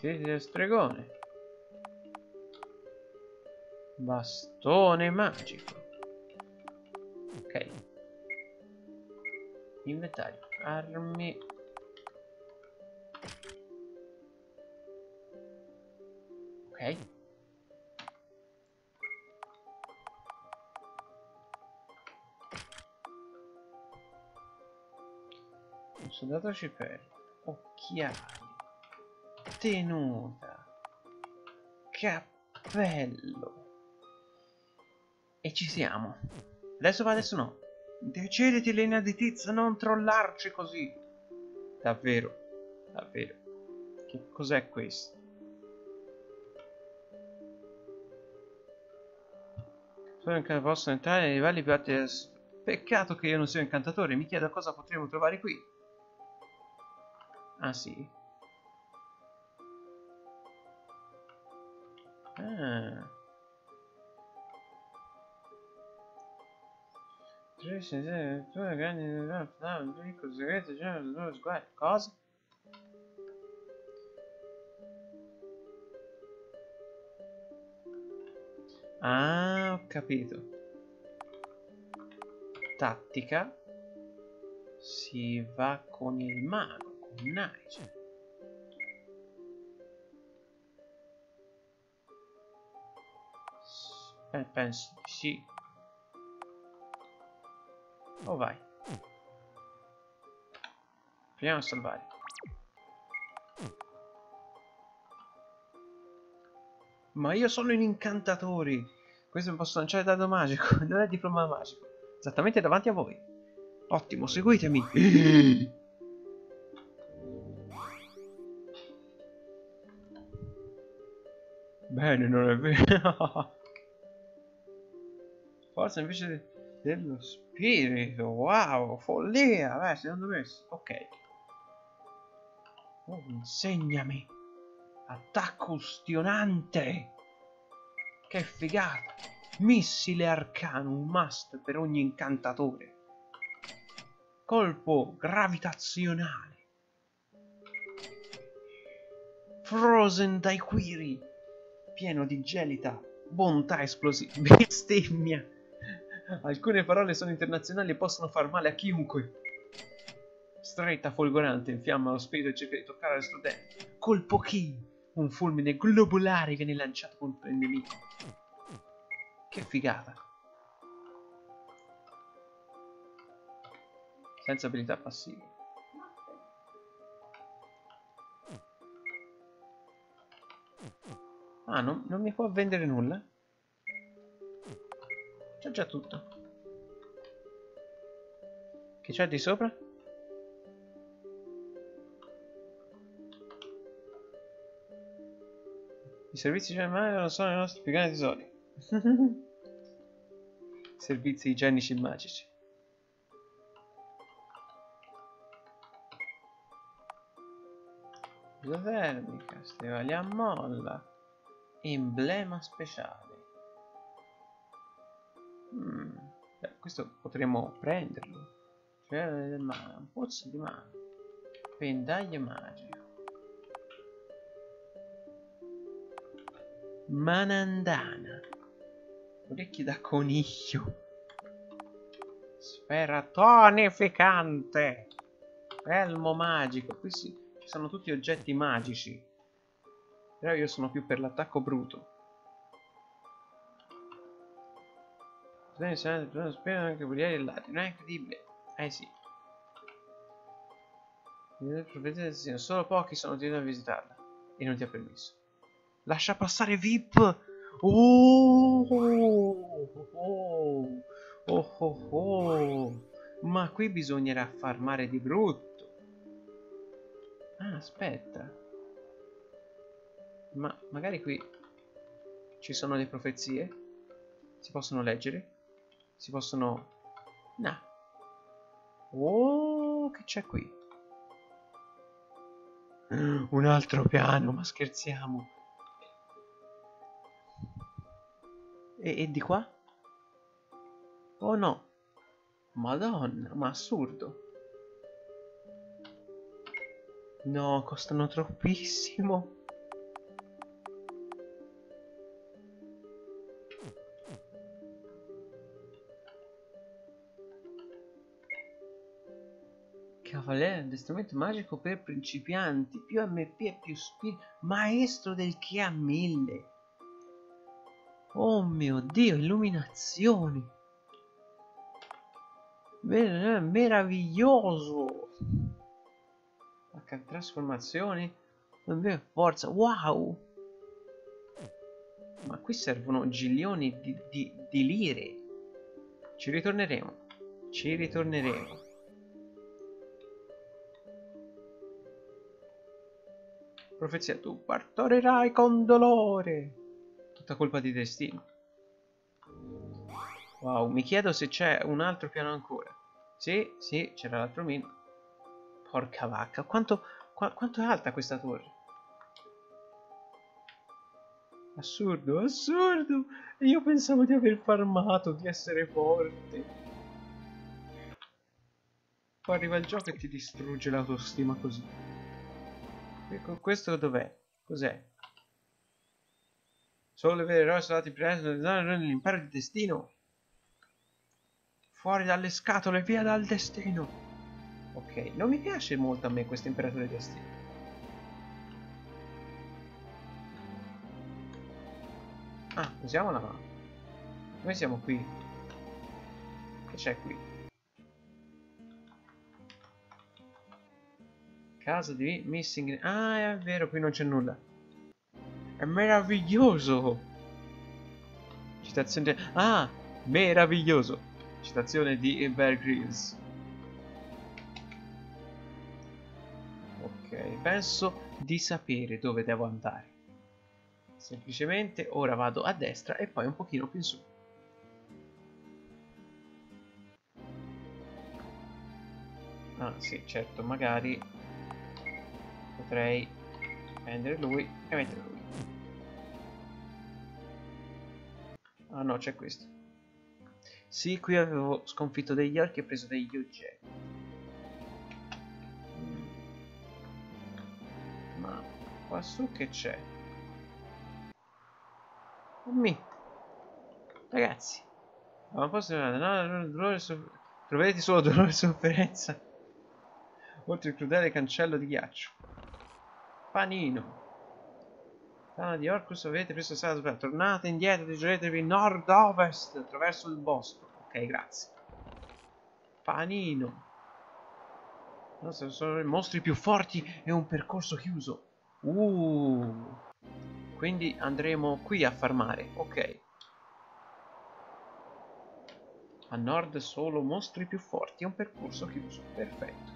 Vestiti stregone. Bastone magico. Ok. Inventario. Armi. Ok. soldato ciperto, occhiali, tenuta, cappello. E ci siamo. Adesso va, adesso no. Deciditi, Lena di Tiz, non trollarci così. Davvero, davvero. Che cos'è questo? Sono che posso entrare nei livelli più alti. Peccato che io non sia un incantatore. Mi chiedo cosa potremo trovare qui. Ah sì? Ah. Tu grandi piccolo segreto c'è loro sguardo. Cosa? Ah, ho capito. Tattica. Si va con il mago. Nice. Eh, penso di sì. Oh vai. Proviamo a salvare. Ma io sono un incantatore. Questo mi posso lanciare dado magico. Non è diploma magico. Esattamente davanti a voi. Ottimo, seguitemi. Bene, non è vero. Forza invece dello spirito. Wow, follia. Beh, secondo me... Ok. Oh, insegnami. Attacco ustionante. Che figata! Missile arcano, un must per ogni incantatore. Colpo gravitazionale. Frozen Daiquiri, pieno di gelida bontà esplosiva. Bestemmia! Alcune parole sono internazionali e possono far male a chiunque. Stretta folgorante infiamma lo spirito e cerca di toccare lo studente. Colpo chi? Un fulmine globolare viene lanciato contro il nemico. Che figata. Senza abilità passive. Ah, non, non mi può vendere nulla? C'è già tutto. Che c'è di sopra? I servizi igienici non sono i nostri più grandi tesori. servizi igienici magici. Termica, stivali a molla. Emblema speciale. Mm. Beh, questo potremmo prenderlo. Cioè del mare, un pozzo di mano. Pendaglio magico. Manandana. Orecchie da coniglio. Sfera tonificante. Elmo magico. Ci sono tutti oggetti magici. Però io sono più per l'attacco bruto. Spero anche Guglielmi e Lati. Non è incredibile. Eh sì. Solo pochi sono tenuti a visitarla. E non ti ha permesso. Lascia passare VIP! Oh! Oh oh oh! oh. Ma qui bisognerà far mare di brutto. Ah, aspetta. Ma magari qui ci sono le profezie? Si possono leggere? Si possono... No. Oh, che c'è qui? Un altro piano, ma scherziamo. E, e di qua? Oh no. Madonna, ma assurdo. No, costano troppissimo. Cavaliere, addestramento magico per principianti, più MP e più speed, maestro del che ha mille. Oh mio Dio, illuminazioni. Mer meraviglioso. H trasformazioni. Forza, wow. Ma qui servono gilioni di, di, di lire. Ci ritorneremo. Ci ritorneremo. Profezia, tu partorirai con dolore. Tutta colpa di destino. Wow, mi chiedo se c'è un altro piano ancora. Sì, sì, c'era l'altro mino. Porca vacca, quanto, qu quanto è alta questa torre? Assurdo, assurdo! Io pensavo di aver farmato, di essere forte. Poi arriva il gioco e ti distrugge l'autostima così. Questo dov'è? Cos'è? Solo le vere eroi sono stati presi nell'impero di destino. Fuori dalle scatole, via dal destino. Ok, non mi piace molto a me questo imperatore destino. Ah, usiamo la mano. Noi siamo qui. Che c'è qui? Casa di Missing... Ah, è vero, qui non c'è nulla. È meraviglioso! Citazione... Ah, meraviglioso! Citazione di Bear Grylls. Ok, penso di sapere dove devo andare. Semplicemente ora vado a destra e poi un pochino più in su. Ah sì, certo, magari potrei prendere lui e mettere lui Ah no, c'è questo. Sì, qui avevo sconfitto degli orchi e preso degli oggetti. Mm. Ma qua su che c'è? Mi. Ragazzi. Ma posso... No, dolore. Troverete solo dolore e sofferenza. Oltre il crudele cancello di ghiaccio. Panino. Tana di Orcus avete preso strada Tornate indietro, dirigetevi nord-ovest attraverso il bosco. Ok, grazie. Panino. No, sono i mostri più forti e un percorso chiuso. Uh. Quindi andremo qui a farmare. Ok. A nord solo mostri più forti e un percorso chiuso. Perfetto.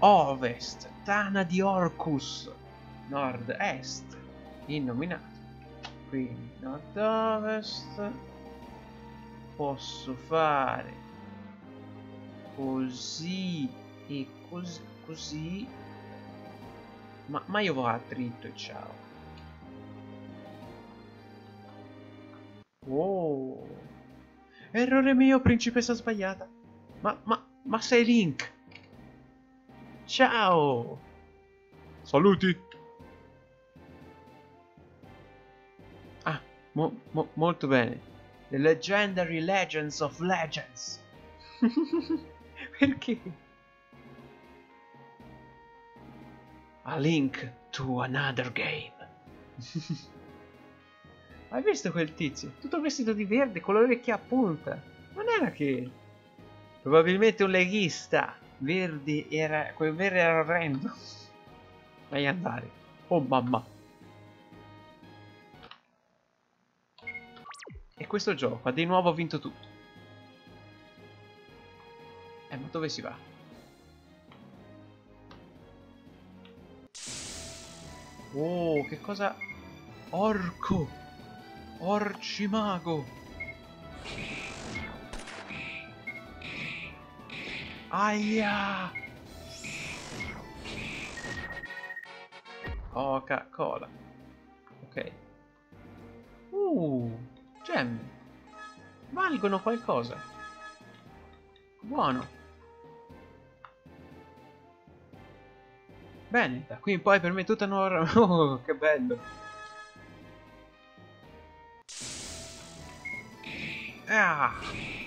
Nord-ovest. Tana di Orcus. Nord-est. Innominato. Quindi nord-ovest. Posso fare così e così. così. Ma, ma io vado a dritto e ciao. Oh. Errore mio, principessa sbagliata. Ma, ma, ma sei Link. Ciao! Saluti! Ah, mo mo molto bene. The Legendary Legends of Legends. Perché? A link to another game. Hai visto quel tizio? Tutto vestito di verde con le orecchie a punta. Non era che... Probabilmente un leghista. Verdi era... quel verde era orrendo. Vai andare. Oh mamma. E questo gioco ha di nuovo vinto tutto. Eh, ma dove si va? Oh, che cosa... Orco! Orcimago! Aia! Coca-Cola. Ok. Uh, gemme. Valgono qualcosa. Buono. Bene, da qui in poi per me è tutta nuova... Oh, che bello. Ah,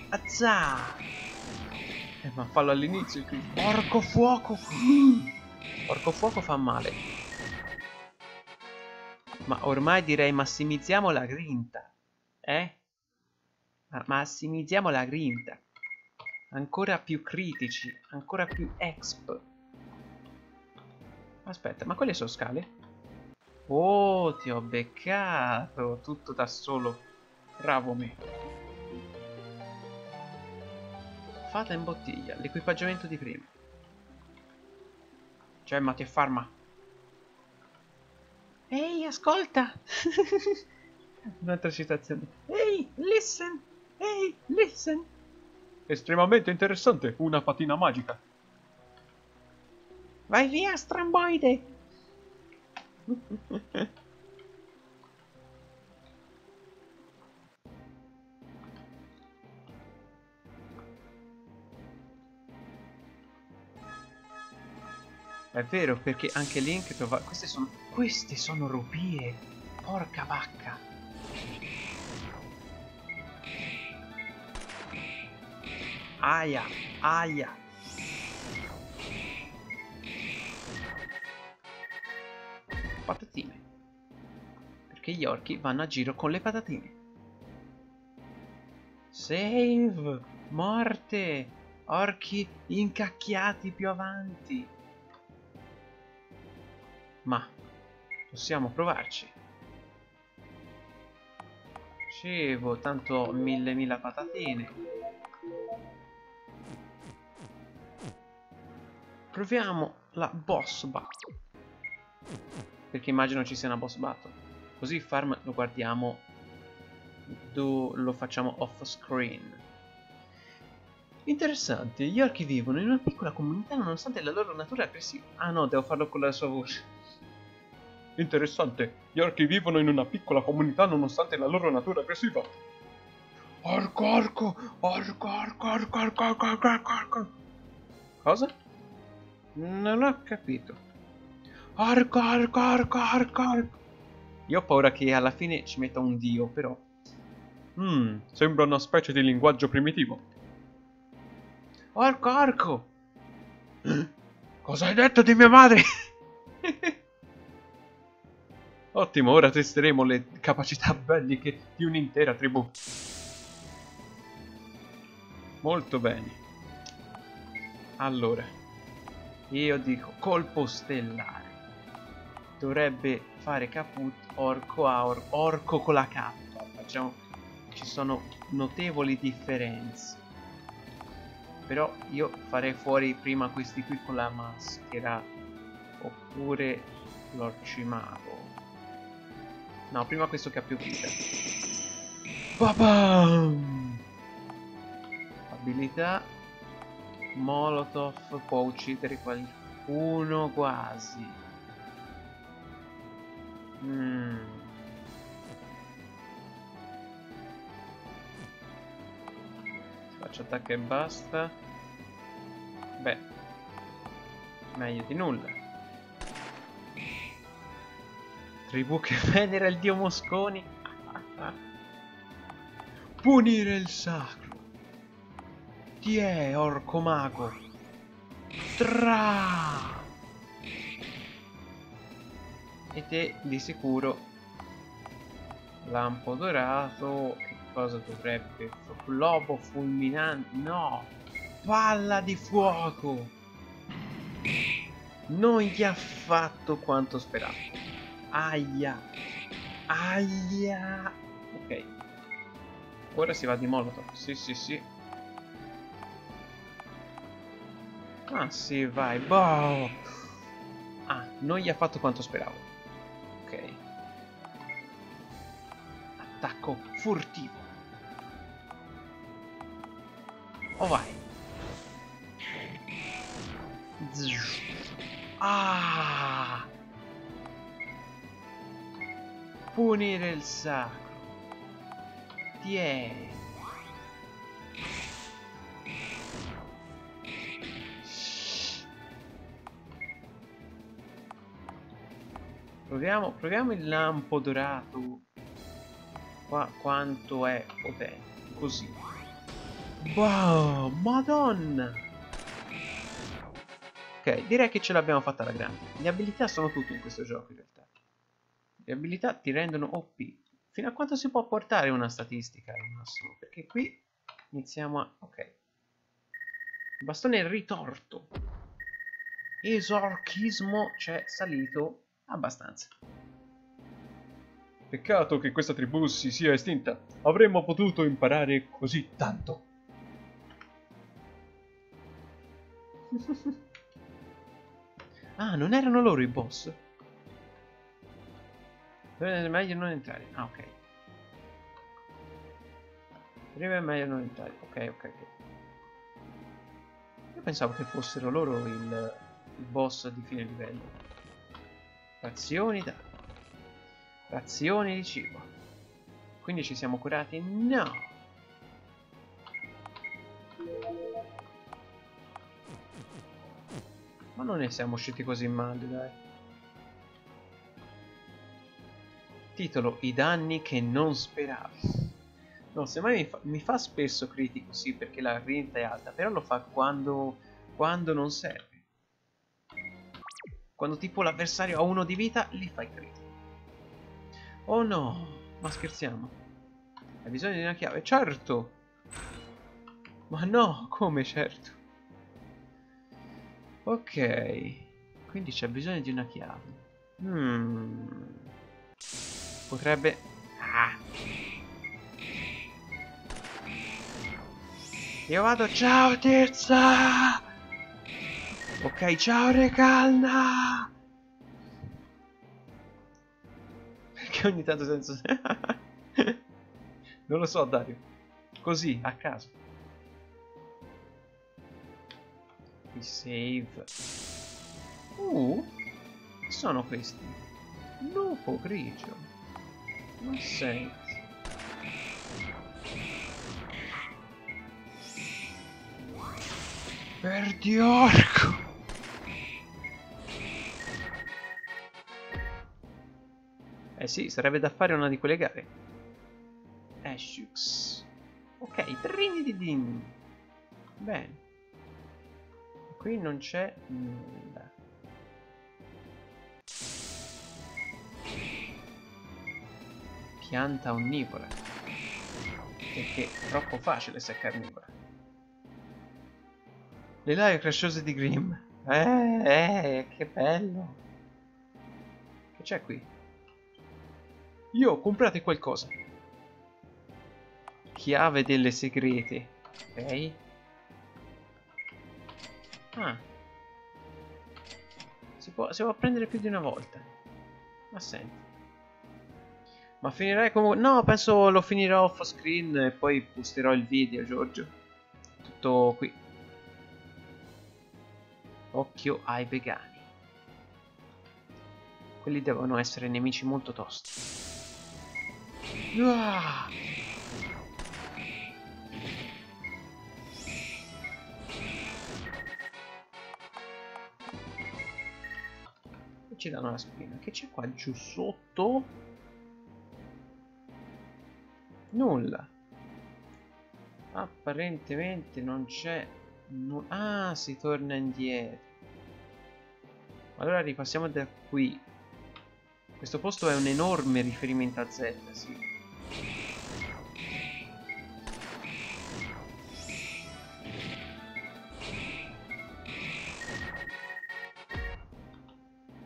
azzà. Eh, ma fallo all'inizio qui. Porco fuoco! Porco fuoco fa male. Ma ormai direi massimizziamo la grinta. Eh? Ma massimizziamo la grinta. Ancora più critici, ancora più exp. Aspetta, ma quelle sono scale? Oh, ti ho beccato, tutto da solo. Bravo me. Fata in bottiglia, l'equipaggiamento di prima. Gemma, ti farma. Ehi, ascolta! Un'altra citazione. Ehi, listen! Ehi, listen! Estremamente interessante, una patina magica. Vai via, stramboide! È vero, perché anche Link trova... Queste sono... Queste sono rupie! Porca vacca! Aia! Aia! Patatine. Perché gli orchi vanno a giro con le patatine. Save! Morte! Orchi incacchiati più avanti. Ma possiamo provarci. Ricevo tanto mille mila patatine. Proviamo la boss battle. Perché immagino ci sia una boss battle. Così il farm lo guardiamo, lo facciamo off screen. Interessante, gli orchi vivono in una piccola comunità nonostante la loro natura aggressiva. Ah no, devo farlo con la sua voce. Interessante, gli orchi vivono in una piccola comunità nonostante la loro natura aggressiva. Orco, orco, orco, orco, orco, orco, orco, orco, orco. Cosa? Non ho capito. Orco, orco, orco, orco, orco. Io ho paura che alla fine ci metta un dio, però. Mmm, sembra una specie di linguaggio primitivo. Orco, orco! Cosa hai detto di mia madre? Ottimo, ora testeremo le capacità belliche di un'intera tribù. Molto bene. Allora, io dico colpo stellare. Dovrebbe fare caput orco a or orco con la K. Facciamo ci sono notevoli differenze. Però io farei fuori prima questi qui con la maschera oppure l'orcimago. No, prima questo che ha più vita. Babam! abilità Molotov può uccidere qualcuno quasi mm. faccio attacco e basta beh meglio di nulla tribù che venera il dio Mosconi. Punire il sacro. Chi è, orco mago? Tra! E te di sicuro lampo dorato cosa dovrebbe globo fulminante? No palla di fuoco. Non gli ha fatto quanto speravo aia aia ok ora si va di molotov sì sì sì Ah sì, vai. Boh. Ah, non gli ha fatto quanto speravo. Ok. Attacco furtivo. Oh vai. Ah! Punire il sacro. Tieni. Proviamo, proviamo il lampo dorato. Qua quanto è potente. Così. Wow, madonna! Ok, direi che ce l'abbiamo fatta alla grande. Le abilità sono tutte in questo gioco in realtà. Le abilità ti rendono OP. Fino a quanto si può portare una statistica al massimo? Perché qui iniziamo a... ok. Bastone ritorto. Esorchismo c'è salito Abbastanza. Peccato che questa tribù si sia estinta. Avremmo potuto imparare così tanto. ah, non erano loro i boss? È meglio non entrare. Ah, ok. Prima è meglio non entrare. Ok, ok, ok. Io pensavo che fossero loro il, il boss di fine livello. Razioni da... Razioni di cibo. Quindi ci siamo curati? No! Ma non ne siamo usciti così male, dai. Titolo I danni che non speravi. No, semmai mi fa, mi fa spesso critico, sì, perché la grinta è alta, però lo fa quando, quando non serve. Quando tipo l'avversario ha uno di vita, li fai critico. Oh no, ma scherziamo. Hai bisogno di una chiave? Certo! Ma no, come certo? Ok, quindi c'è bisogno di una chiave. Hmm. Potrebbe... Ah. Io vado, ciao terza! Ok, ciao Recalna! Perché ogni tanto senso... non lo so, Dario. Così, a caso. Qui save. Uh, sono questi? Lupo grigio. Ma senti. Perdi orco. Eh sì, sarebbe da fare una di quelle gare. Ashux. Ok, trinididin. Bene. Qui non c'è nulla. Pianta onnivora. Perché è troppo facile se è carnivora. Le laie crasciose di Grimm. Eh, eh, che bello. Che c'è qui? Io, comprate qualcosa. Chiave delle segrete. Ok. Ah. Si può, si può prendere più di una volta. Ma senti. Ma finirai come... No, penso lo finirò off screen e poi posterò il video, Giorgio. Tutto qui. Occhio ai vegani. Quelli devono essere nemici molto tosti. Ah! E ci danno la spina. Che c'è qua giù sotto? Nulla. Apparentemente non c'è... Nu ah, si torna indietro. Allora ripassiamo da qui. Questo posto è un enorme riferimento a Z, sì.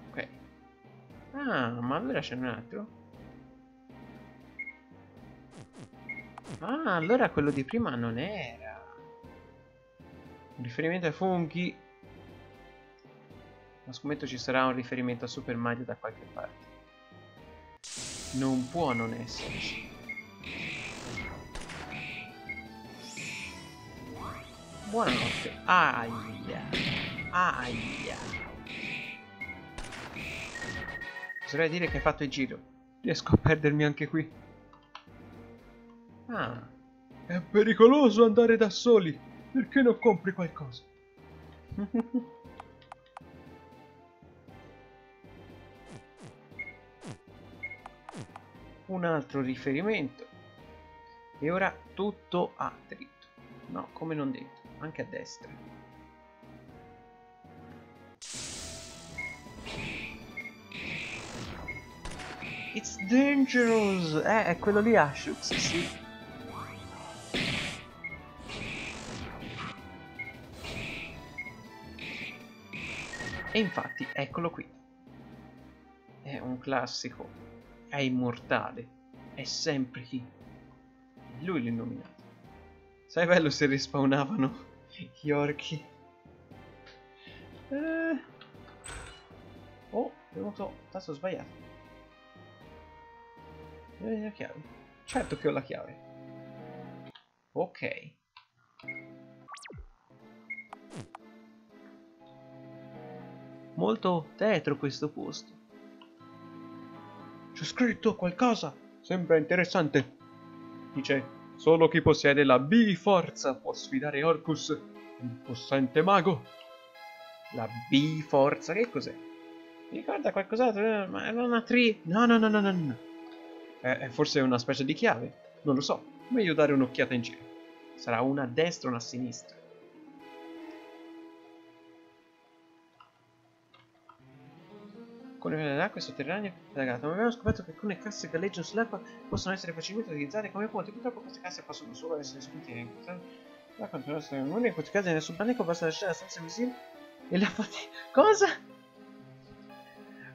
Ok. Ah, ma allora c'è un altro? Ah, allora quello di prima non era. Un riferimento ai funghi. Ma scommetto ci sarà un riferimento a Super Mario da qualche parte. Non può non esserci. Buonanotte. Aia. Aia. Oserei dire che hai fatto il giro. Riesco a perdermi anche qui. Ah. È pericoloso andare da soli. Perché non compri qualcosa? Un altro riferimento. E ora tutto a dritto. No, come non detto, anche a destra. It's dangerous! Eh, è quello lì Ashux, sì. E infatti, eccolo qui. È un classico. È immortale. È sempre. È lui l'illuminato. Sai bello se rispawnavano gli orchi? Eh... Oh, ho venuto tasto sbagliato. Eh, la chiave. Certo che ho la chiave. Ok. Molto tetro questo posto. C'è scritto qualcosa? Sembra interessante. Dice Solo chi possiede la B-Forza può sfidare Orcus, il possente mago. La B-Forza? Che cos'è? Mi ricorda qualcos'altro? Ma era una tri... No, no, no, no, no, no. È, è forse una specie di chiave? Non lo so. Meglio dare un'occhiata in giro. Sarà una a destra o una a sinistra. Con le vele d'acqua sotterranee allagato, ma abbiamo scoperto che alcune casse galleggiano sull'acqua possono essere facilmente utilizzate come ponti. Purtroppo queste casse possono solo essere spinte in l'acqua non essere in questi casi nessun panico basta lasciare la stanza visibile e la fate. Cosa?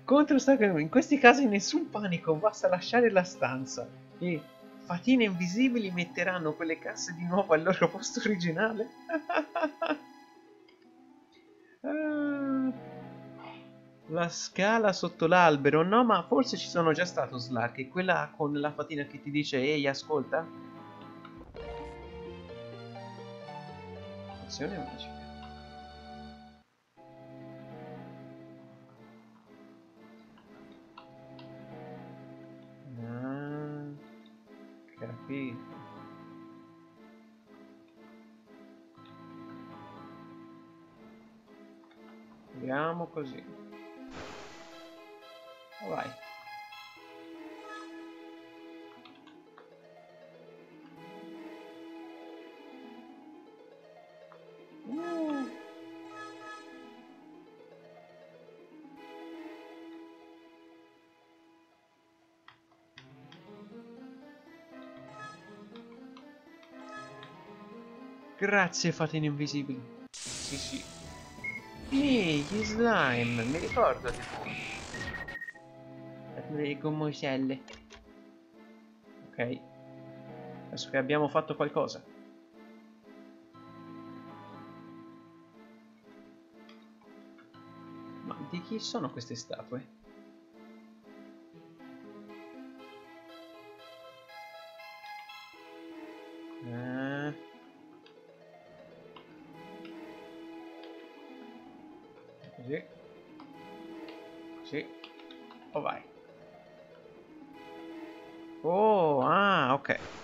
Contro sta in questi casi nessun panico, basta lasciare la stanza. E fatine invisibili metteranno quelle casse di nuovo al loro posto originale. ah. La scala sotto l'albero, no ma forse ci sono già stato Slack, è quella con la fatina che ti dice ehi ascolta? Azione magica. Ah, capito. Vediamo così. Oh, vai. Uh. Grazie, fatene invisibili. Sì, sì. Ehi, gli slime, mi ricordo di voi. Le gommoselle. Ok. Adesso che abbiamo fatto qualcosa. Ma di chi sono queste statue?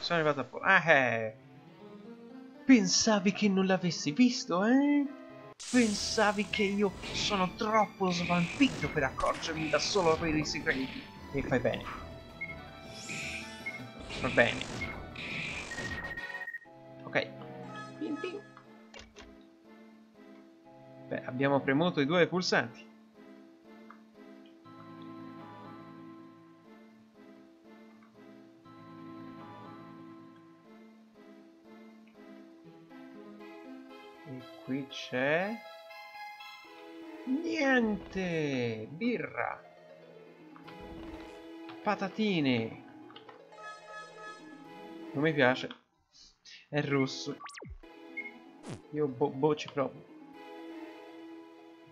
Sono arrivato a poco. Ah, eh. Pensavi che non l'avessi visto, eh? Pensavi che io sono troppo svampito per accorgermi da solo per i segreti. E fai bene. Va bene. Ok. Beh, abbiamo premuto i due pulsanti. C'è... Niente! Birra! Patatine! Non mi piace. È rosso. Io bo, bo ci provo.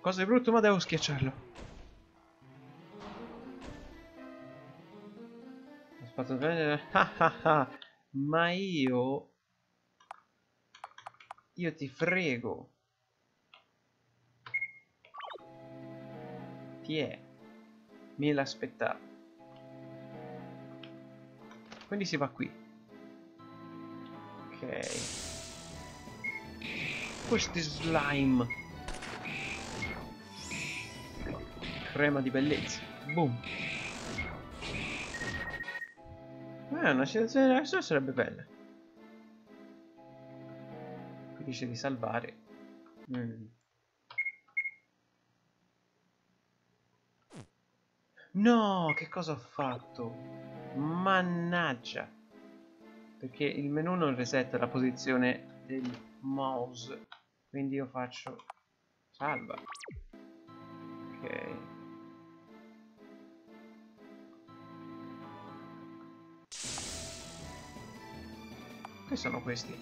Cosa è brutto ma devo schiacciarlo. Aspetta. Ah ah ah. Ma io... Io ti frego. Ti è. Me l'aspettavo. Quindi si va qui. Ok. Questi slime. Crema di bellezza. Boom. Eh, una situazione adesso sarebbe bella. Qui dice di salvare. Mm. No, che cosa ho fatto? Mannaggia. Perché il menu non resetta la posizione del mouse. Quindi io faccio salva. Ok. Che sono questi?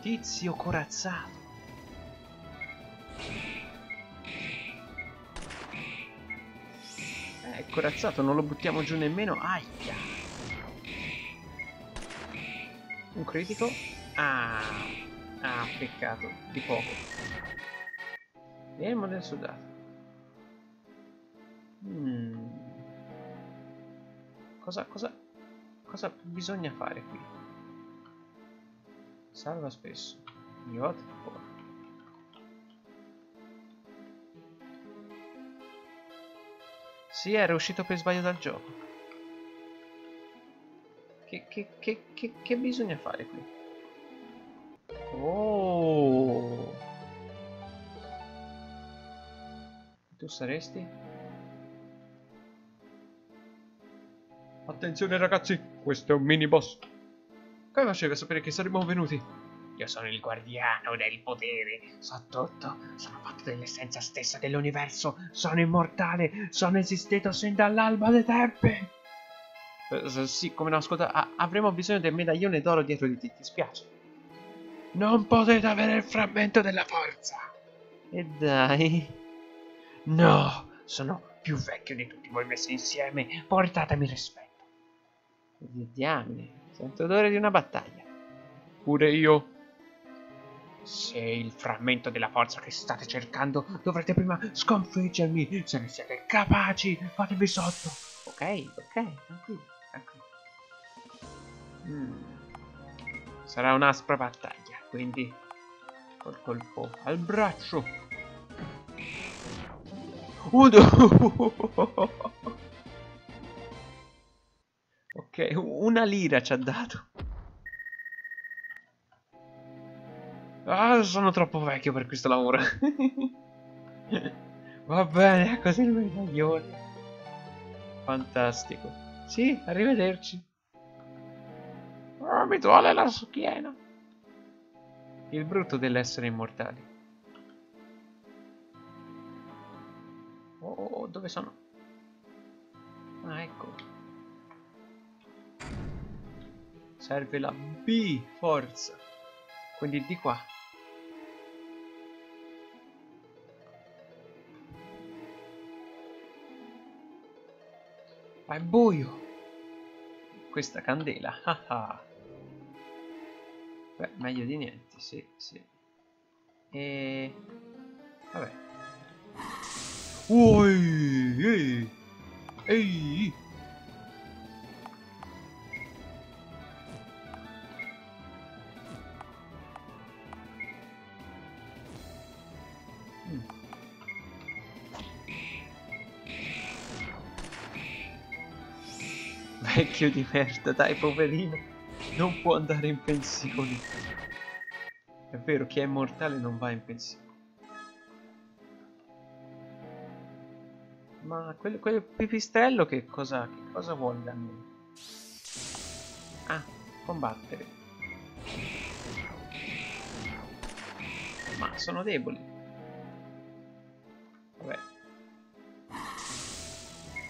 Tizio corazzato. Eh, corazzato, non lo buttiamo giù nemmeno. Aia. Un critico? Ah. Ah, peccato. Di poco. Elmo del soldato. Hmm. Cosa, cosa, cosa bisogna fare qui? Salva spesso. Yacht for. Sì, era uscito per sbaglio dal gioco. Che, che, che, che, che bisogna fare qui? Oh! Tu saresti? Attenzione ragazzi, questo è un mini boss. Come facevi a sapere che saremmo venuti? Io sono il guardiano del potere. So tutto. Sono fatto dell'essenza stessa dell'universo. Sono immortale. Sono esistito sin dall'alba dei tempi. Eh, sì, come no, ascolta, avremo bisogno del medaglione d'oro dietro di te, ti spiace? Non potete avere il frammento della forza. E dai. No, sono più vecchio di tutti voi messi insieme. Portatemi rispetto. Diamine, sento odore di una battaglia. Pure io. Se il frammento della forza che state cercando, dovrete prima sconfiggermi. Se ne siete capaci, fatevi sotto. Ok, ok, tranquillo, tranquillo. Mm. Sarà un'aspra battaglia, quindi col colpo al braccio. ok, una lira ci ha dato. Ah, sono troppo vecchio per questo lavoro. Va bene, così il medaglione. Fantastico. Sì, arrivederci. Oh, mi duole la schiena. Il brutto dell'essere immortali. Oh, dove sono? Ah, ecco. Serve la B, forza. Quindi di qua. Ma è buio! Questa candela, ah ah. Beh, meglio di niente, sì, sì. E... Vabbè. Ui, ehi! Ehi! Vecchio di merda, dai poverino, non può andare in pensione. È vero, chi è immortale non va in pensione. Ma quel, quel pipistrello che cosa, che cosa vuole da noi? Ah, combattere. Ma sono deboli. Vabbè.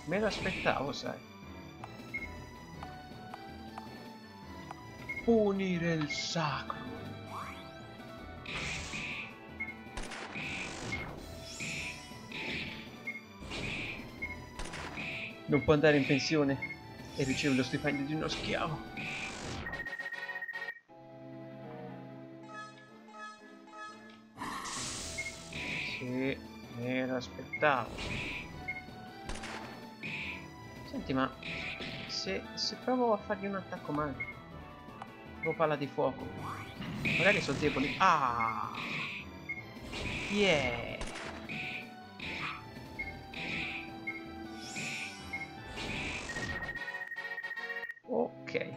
Me lo aspettavo, sai. Punire il sacro. Non può andare in pensione e riceve lo stipendio di uno schiavo. Sì, me l'aspettavo. Senti, ma se, se provo a fargli un attacco magico Tipo palla di fuoco. Magari sono deboli. Ah! Yeah! Ok.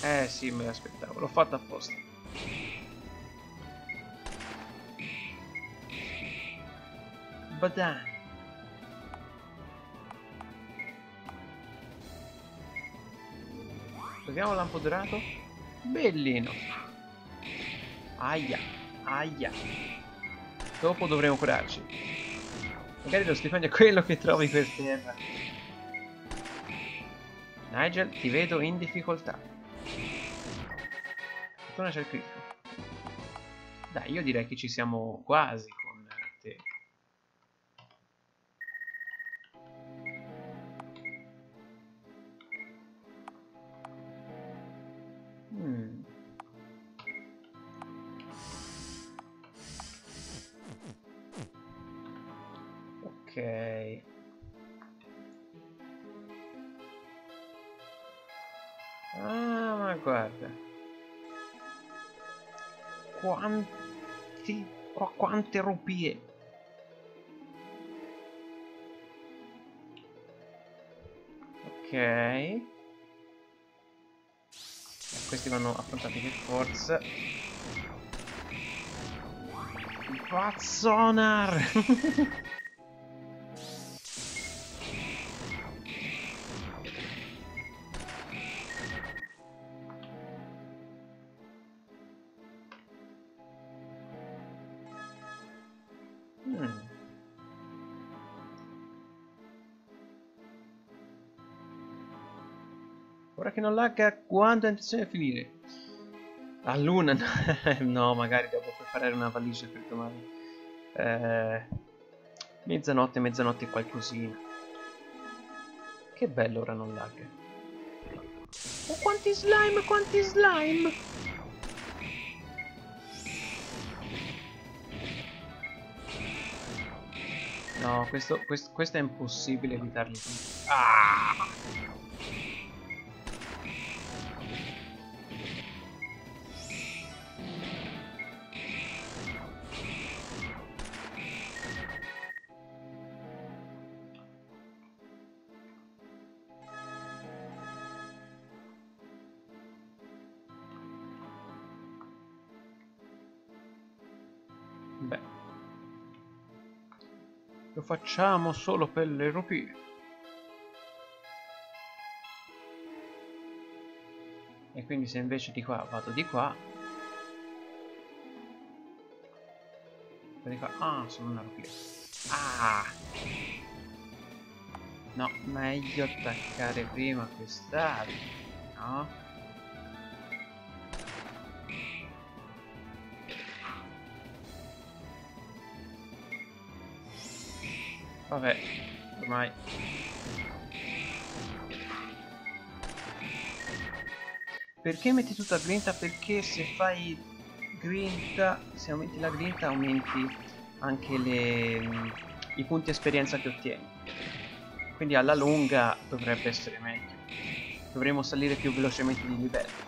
Eh sì, me l'aspettavo. L'ho fatto apposta. Badan. Proviamo lampo dorato. Bellino. Aia, aia. Dopo dovremo curarci. Magari lo stipendio è quello che trovi per terra. Nigel, ti vedo in difficoltà. Fortuna c'è il critico. Dai, io direi che ci siamo quasi Ah, ma guarda. Quanti... Oh, quante rupie. Ok. Questi vanno affrontati per forza. Pazzonar! che non lagga quando ha intenzione di finire. A luna? no, magari devo preparare una valigia per domani. Eh, mezzanotte, mezzanotte e qualcosina. Che bello ora non lagga. Oh, quanti slime, quanti slime! No, questo, questo, questo è impossibile evitarli tutti. Ah! Facciamo solo per le rupie. E quindi se invece di qua vado di qua... Di qua... Ah, sono una rupia. Ah! No, meglio attaccare prima quest'altro, no? Vabbè, ormai. Perché metti tutta grinta? Perché se fai grinta, se aumenti la grinta aumenti anche le, i punti esperienza che ottieni. Quindi alla lunga dovrebbe essere meglio. Dovremmo salire più velocemente di livello.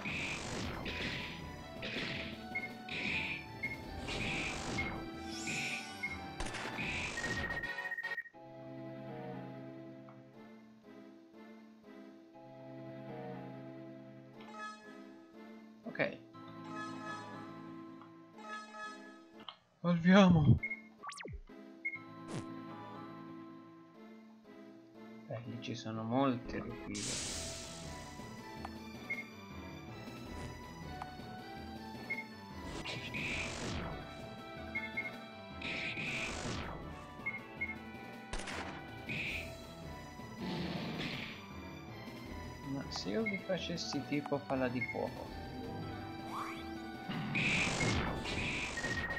Facessi tipo palla di fuoco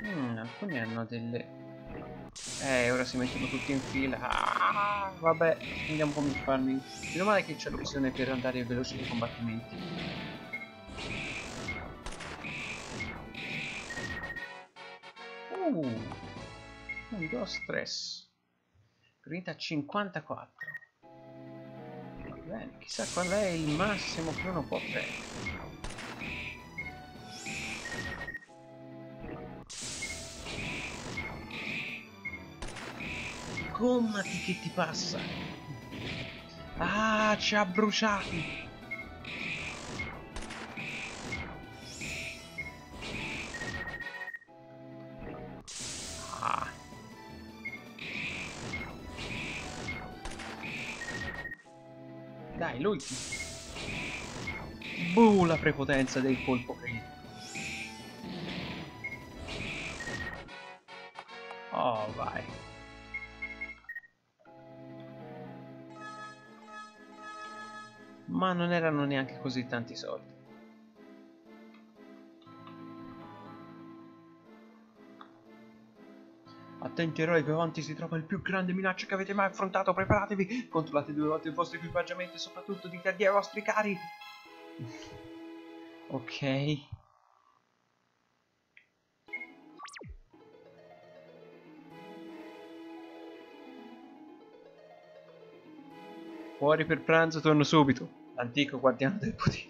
Mm, alcuni hanno delle... Eh, ora si mettono tutti in fila. Ah, vabbè, andiamo come farming. Meno male che c'è l'opzione per andare veloci nei combattimenti. Uh, un do stress. Grinta 54. Bene, chissà qual è il massimo che uno può prendere. gommati che ti passa. Ah, ci ha bruciati. Lui. Buh, la prepotenza del colpo critico. Oh, vai. ma non erano neanche così tanti soldi. Attenti eroi, più avanti si trova il più grande minaccia che avete mai affrontato, preparatevi, controllate due volte il vostro equipaggiamento e soprattutto dite addio ai vostri cari. ok. Fuori per pranzo, torno subito. Antico guardiano del potere.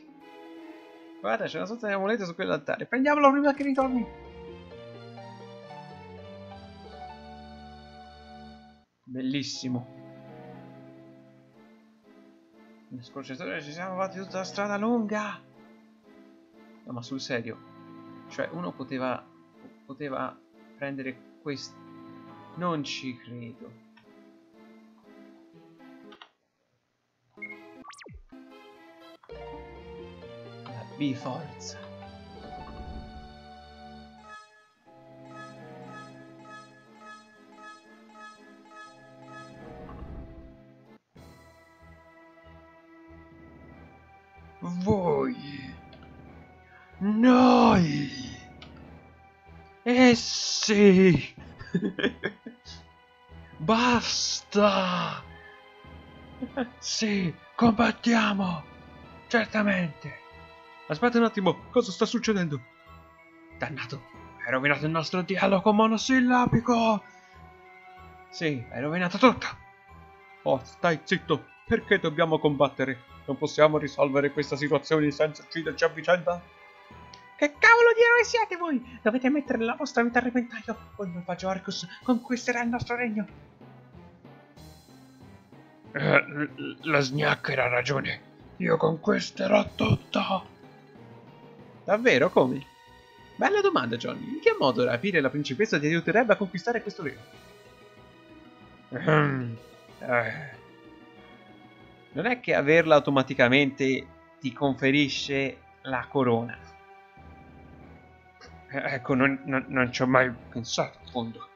Guarda, c'è una sorta di amuleto su quell'altare. Prendiamolo prima che ritorni. Bellissimo. Nel scorciatore ci siamo fatti tutta la strada lunga. No, ma sul serio. Cioè, uno poteva... Poteva prendere questo... Non ci credo. abbi forza. Essi, basta, sì, combattiamo, certamente. Aspetta un attimo, cosa sta succedendo? Dannato, hai rovinato il nostro dialogo monosillabico! Sì, hai rovinato tutto! Oh, stai zitto! Perché dobbiamo combattere? Non possiamo risolvere questa situazione senza ucciderci a vicenda? Che cavolo di eroi siete voi? Dovete mettere la vostra vita a repentaglio o il malvagio Arcus conquisterà il nostro regno. Eh, la Snacker ha ragione. Io conquisterò tutto. Davvero? Come? Bella domanda, Johnny. In che modo rapire la principessa ti aiuterebbe a conquistare questo regno? Ehm, eh, Non è che averla automaticamente ti conferisce la corona. Ecco, non, non- non ci ho mai pensato a fondo.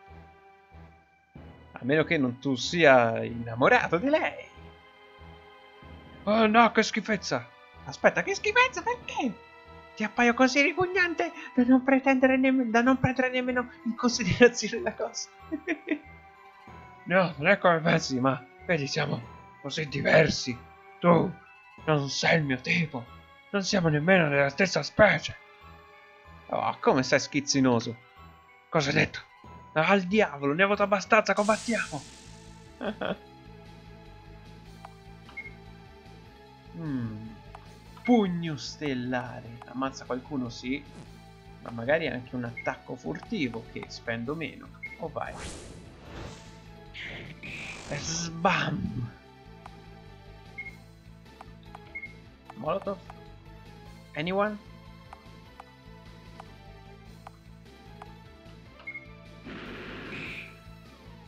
A meno che non tu sia innamorato di lei. Oh no, che schifezza! Aspetta, che schifezza, perché? Ti appaio così ripugnante da non da non prendere nemmeno in considerazione la cosa. No, non è come pensi, ma vedi, siamo così diversi. Tu non sei il mio tipo. Non siamo nemmeno della stessa specie. Oh, come sei schizzinoso. Cosa hai detto? Al diavolo, ne ho avuto abbastanza, combattiamo! Mm. Pugno stellare. Ammazza qualcuno, sì. Ma magari anche un attacco furtivo che spendo meno. O vai. E Sbam! Molotov? Anyone?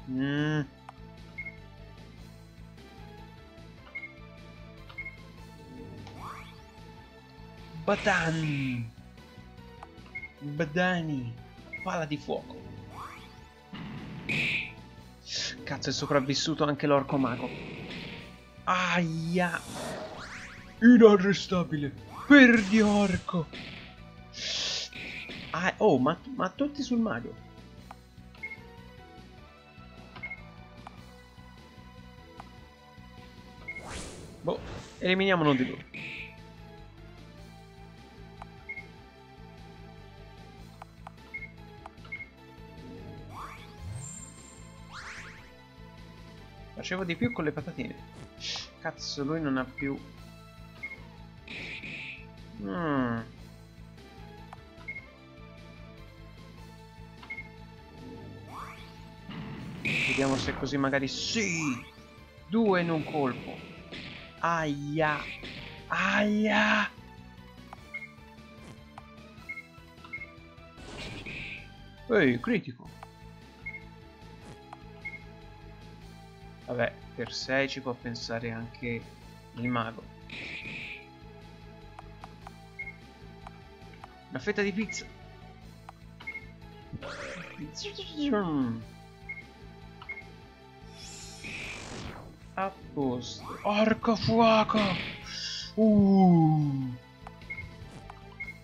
Mm. Batan! Badani! Pala di fuoco! Cazzo, è sopravvissuto anche l'orco mago. Aia! Inarrestabile. Perdi orco! Ah, oh, ma, ma tutti sul mago. Eliminiamo uno di loro. Facevo di più con le patatine. Cazzo, lui non ha più... Mm. Vediamo se così magari... Sì! Due in un colpo. Aia! Aia! Ehi, critico. Vabbè, per 6 ci può pensare anche il mago. Una fetta di pizza. A posto. Orco fuoco! Uh.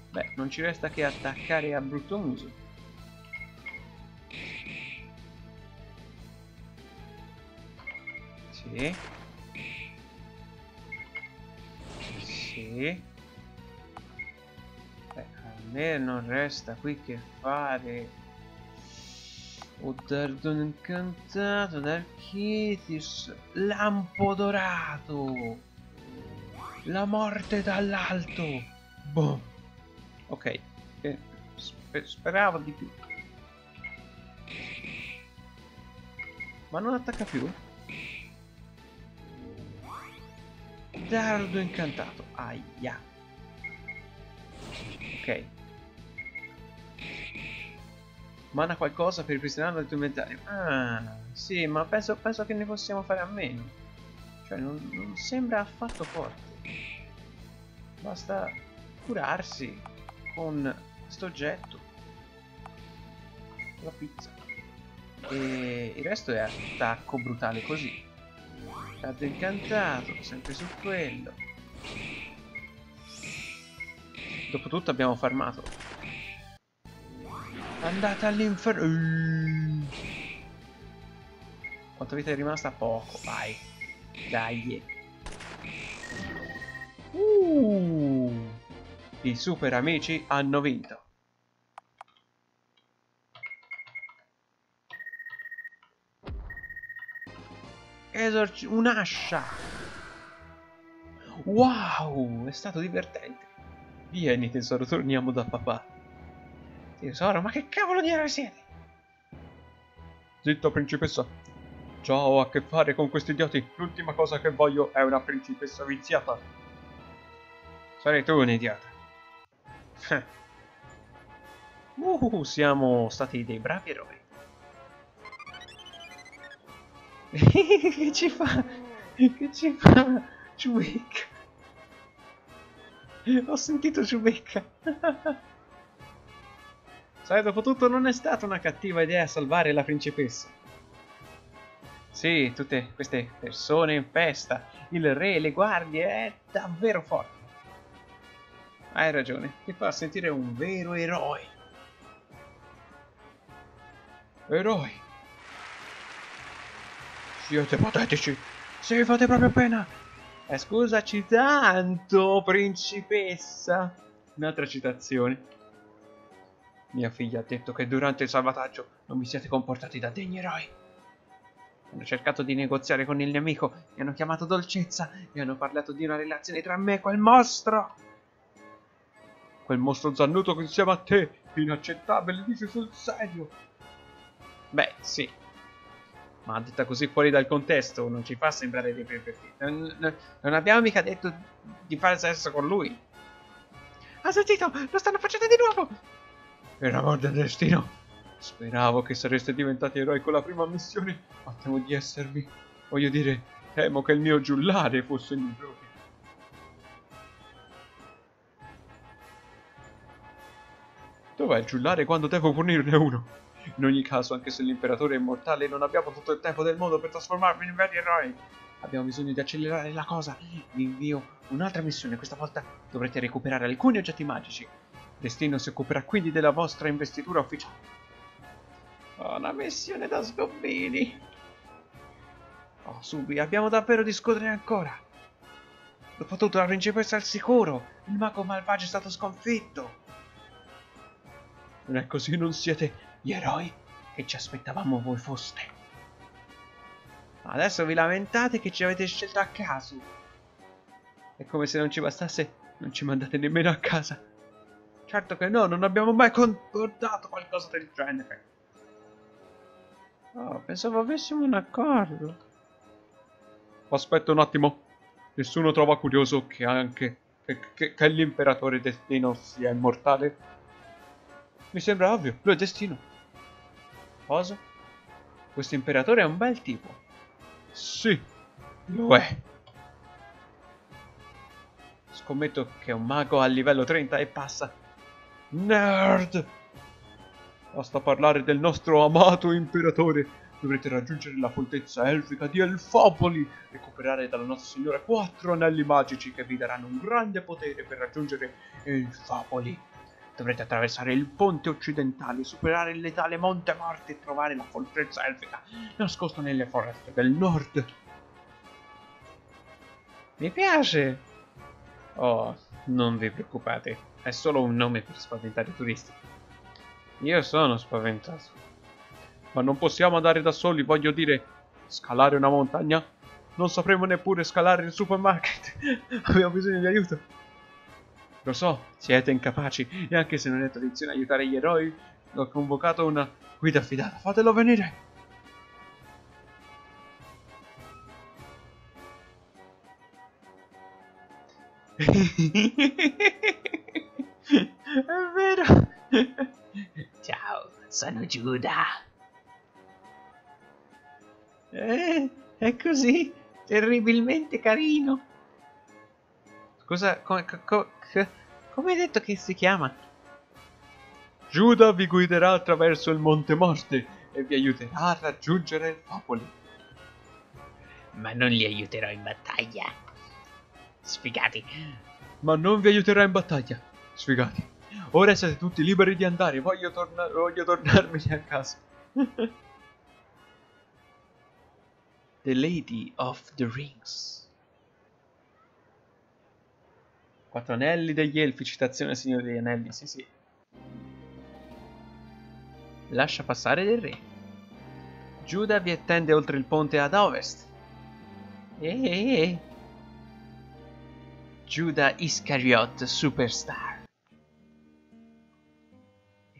Beh, non ci resta che attaccare a brutto muso. Sì. Sì. Beh, a me non resta qui che fare. O dardo incantato d'Architis, lampo dorato, la morte dall'alto. Boh. Ok, eh, spe- speravo di più. Ma non attacca più? Dardo incantato. Aia. Ok. Mana qualcosa per ripristinare il tuo inventario. Ah, sì, ma penso, penso che ne possiamo fare a meno. Cioè, non, non sembra affatto forte. Basta curarsi con questo oggetto. La pizza. E il resto è attacco brutale così. Stato incantato, sempre su quello. Dopotutto abbiamo farmato. Andate all'inferno. Uh. Quanta vita è rimasta? Poco, vai. Dai. Uh. I super amici hanno vinto. Esorci... Un'ascia! Wow, è stato divertente. Vieni tesoro, torniamo da papà. Tesoro, ma che cavolo di eroi siete? Zitto, principessa. Già ho a che fare con questi idioti. L'ultima cosa che voglio è una principessa viziata. Sarai tu un idiota. Uh, siamo stati dei bravi eroi. che ci fa? Che ci fa? Chewbacca. Ho sentito Chewbacca. Sai, dopo tutto non è stata una cattiva idea salvare la principessa. Sì, tutte queste persone in festa, il re, le guardie, è davvero forte. Hai ragione, ti fa sentire un vero eroe. Eroi. Siete patetici. Sì, fate proprio pena. Eh, scusaci tanto, principessa. Un'altra citazione. Mia figlia ha detto che durante il salvataggio non vi siete comportati da degni eroi. Hanno cercato di negoziare con il nemico, mi hanno chiamato dolcezza e hanno parlato di una relazione tra me e quel mostro. Quel mostro zannuto che insieme a te, inaccettabile, dice sul serio. Beh, sì. Ma detta così fuori dal contesto non ci fa sembrare dei perfetti. Non, non, non abbiamo mica detto di fare sesso con lui. Ha sentito? Lo stanno facendo di nuovo! Per amor del destino! Speravo che sareste diventati eroi con la prima missione, ma temo di esservi. Voglio dire, temo che il mio giullare fosse in errore. Dov'è il giullare quando devo punirne uno? In ogni caso, anche se l'imperatore è immortale, non abbiamo tutto il tempo del mondo per trasformarvi in veri eroi. Abbiamo bisogno di accelerare la cosa. Vi invio un'altra missione. Questa volta dovrete recuperare alcuni oggetti magici. Destino si occuperà quindi della vostra investitura ufficiale. Oh, una missione da sgobbini. Oh, Subi, abbiamo davvero di discutere ancora. Dopotutto la principessa è al sicuro. Il mago malvagio è stato sconfitto. Non è così, non siete gli eroi che ci aspettavamo voi foste. Adesso vi lamentate che ci avete scelto a caso. È come se non ci bastasse, non ci mandate nemmeno a casa. Certo che no, non abbiamo mai concordato qualcosa del genere. Oh, pensavo avessimo un accordo. Aspetta un attimo. Nessuno trova curioso che anche che, che, che l'imperatore Destino sia immortale? Mi sembra ovvio, lui è Destino. Cosa? Questo imperatore è un bel tipo. Sì, lo è. Scommetto che è un mago a livello 30 e passa. Nerd! Basta parlare del nostro amato imperatore. Dovrete raggiungere la fortezza elfica di Elfopoli, recuperare dalla nostra signora quattro anelli magici che vi daranno un grande potere per raggiungere Elfopoli. Dovrete attraversare il ponte occidentale, superare il letale Monte Morte e trovare la fortezza elfica nascosta nelle foreste del nord. Mi piace! Oh, non vi preoccupate, è solo un nome per spaventare i turisti. Io sono spaventato. Ma non possiamo andare da soli, voglio dire, scalare una montagna? Non sapremo neppure scalare il supermarket. Abbiamo bisogno di aiuto. Lo so, siete incapaci, e anche se non è tradizione aiutare gli eroi, ho convocato una guida affidata. Fatelo venire! è vero! Ciao, sono Giuda. Eh, è così, terribilmente carino. Scusa, come, co, come hai detto che si chiama? Giuda vi guiderà attraverso il Monte Morte e vi aiuterà a raggiungere il popoli. Ma non li aiuterò in battaglia. Sfigati. Ma non vi aiuterà in battaglia. Sfigati. Ora siete tutti liberi di andare, voglio, torna voglio tornarmene a casa. the Lady of the Rings. Quattro anelli degli elfi, citazione Signore degli Anelli, sì sì. Lascia passare del re. Giuda vi attende oltre il ponte ad ovest. Eeeh. Giuda Iscariot Superstar.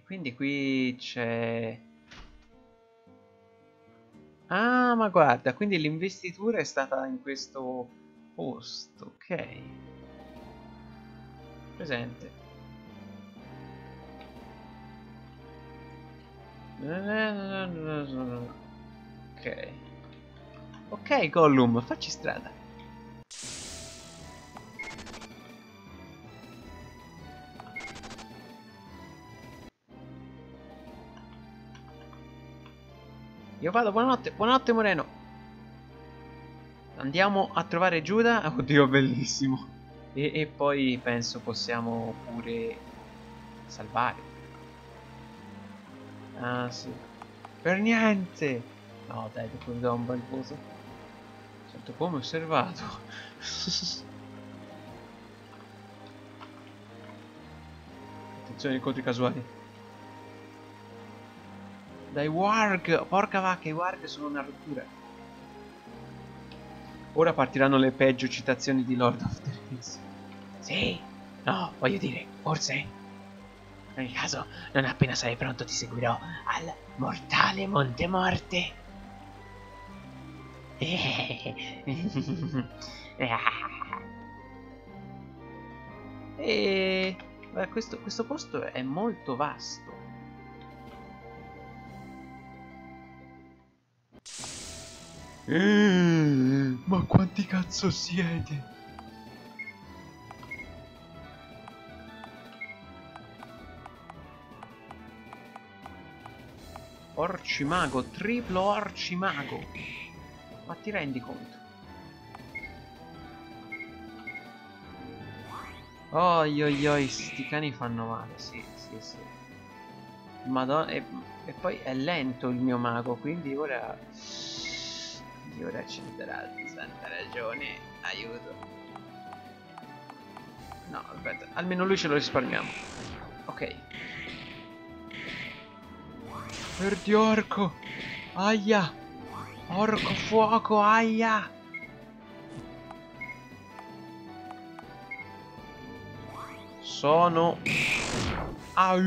Quindi qui c'è... Ah, ma guarda, quindi l'investitura è stata in questo posto, ok presente Ok. Ok, Gollum, facci strada. Io vado, buonanotte, buonanotte Moreno. Andiamo a trovare Giuda. Oddio, bellissimo. E, e poi penso possiamo pure salvare. Ah sì. Per niente! No dai, dopo mi do un bel voto. Sento come osservato. Attenzione ai incontri casuali. Dai Warg! Porca vacca, i Warg sono una rottura. Ora partiranno le peggio citazioni di Lord of the Rings. Sì, no, voglio dire, forse. In ogni caso, non appena sarai pronto ti seguirò al mortale Monte Morte. E questo, questo posto è molto vasto. Eh, ma quanti cazzo siete? Orcimago, triplo orcimago. Ma ti rendi conto? Oi oi oi, sti cani fanno male, sì, sì, sì. Madonna, e, e poi è lento il mio mago, quindi ora... Ora ci darà santa ragione, aiuto. No, aspetta, almeno lui ce lo risparmiamo. Ok. Perdi orco! Aia! Orco fuoco, aia! Sono... Au!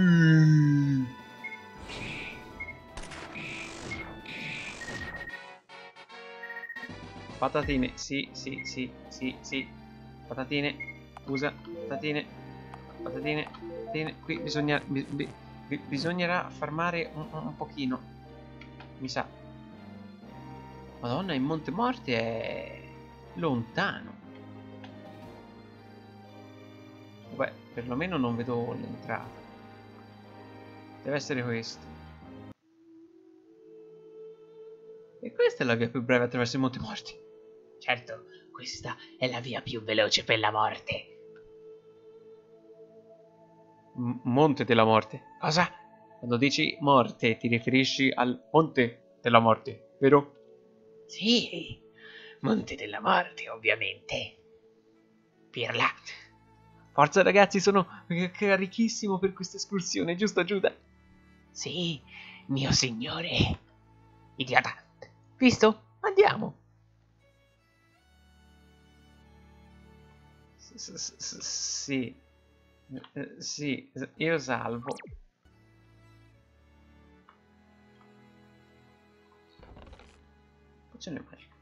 Patatine, sì, sì, sì, sì, sì. Patatine, scusa, patatine, patatine, patatine. Qui bisogna... bi- bi- bi- bisognerà farmare un, un- pochino. Mi sa. Madonna, il Monte Morte è... lontano. Beh, perlomeno non vedo l'entrata. Deve essere questo. E questa è la via più breve attraverso i Monti Morti. Certo, questa è la via più veloce per la morte. M- Monte della Morte. Cosa? Quando dici morte ti riferisci al Monte della Morte, vero? Sì, Monte della Morte, ovviamente. Pirla, Forza ragazzi, sono carichissimo per questa escursione, giusto Giuda? sì, mio signore. Idiota, visto? Andiamo. Sì. Eh, sì, io salvo. Pozione magica.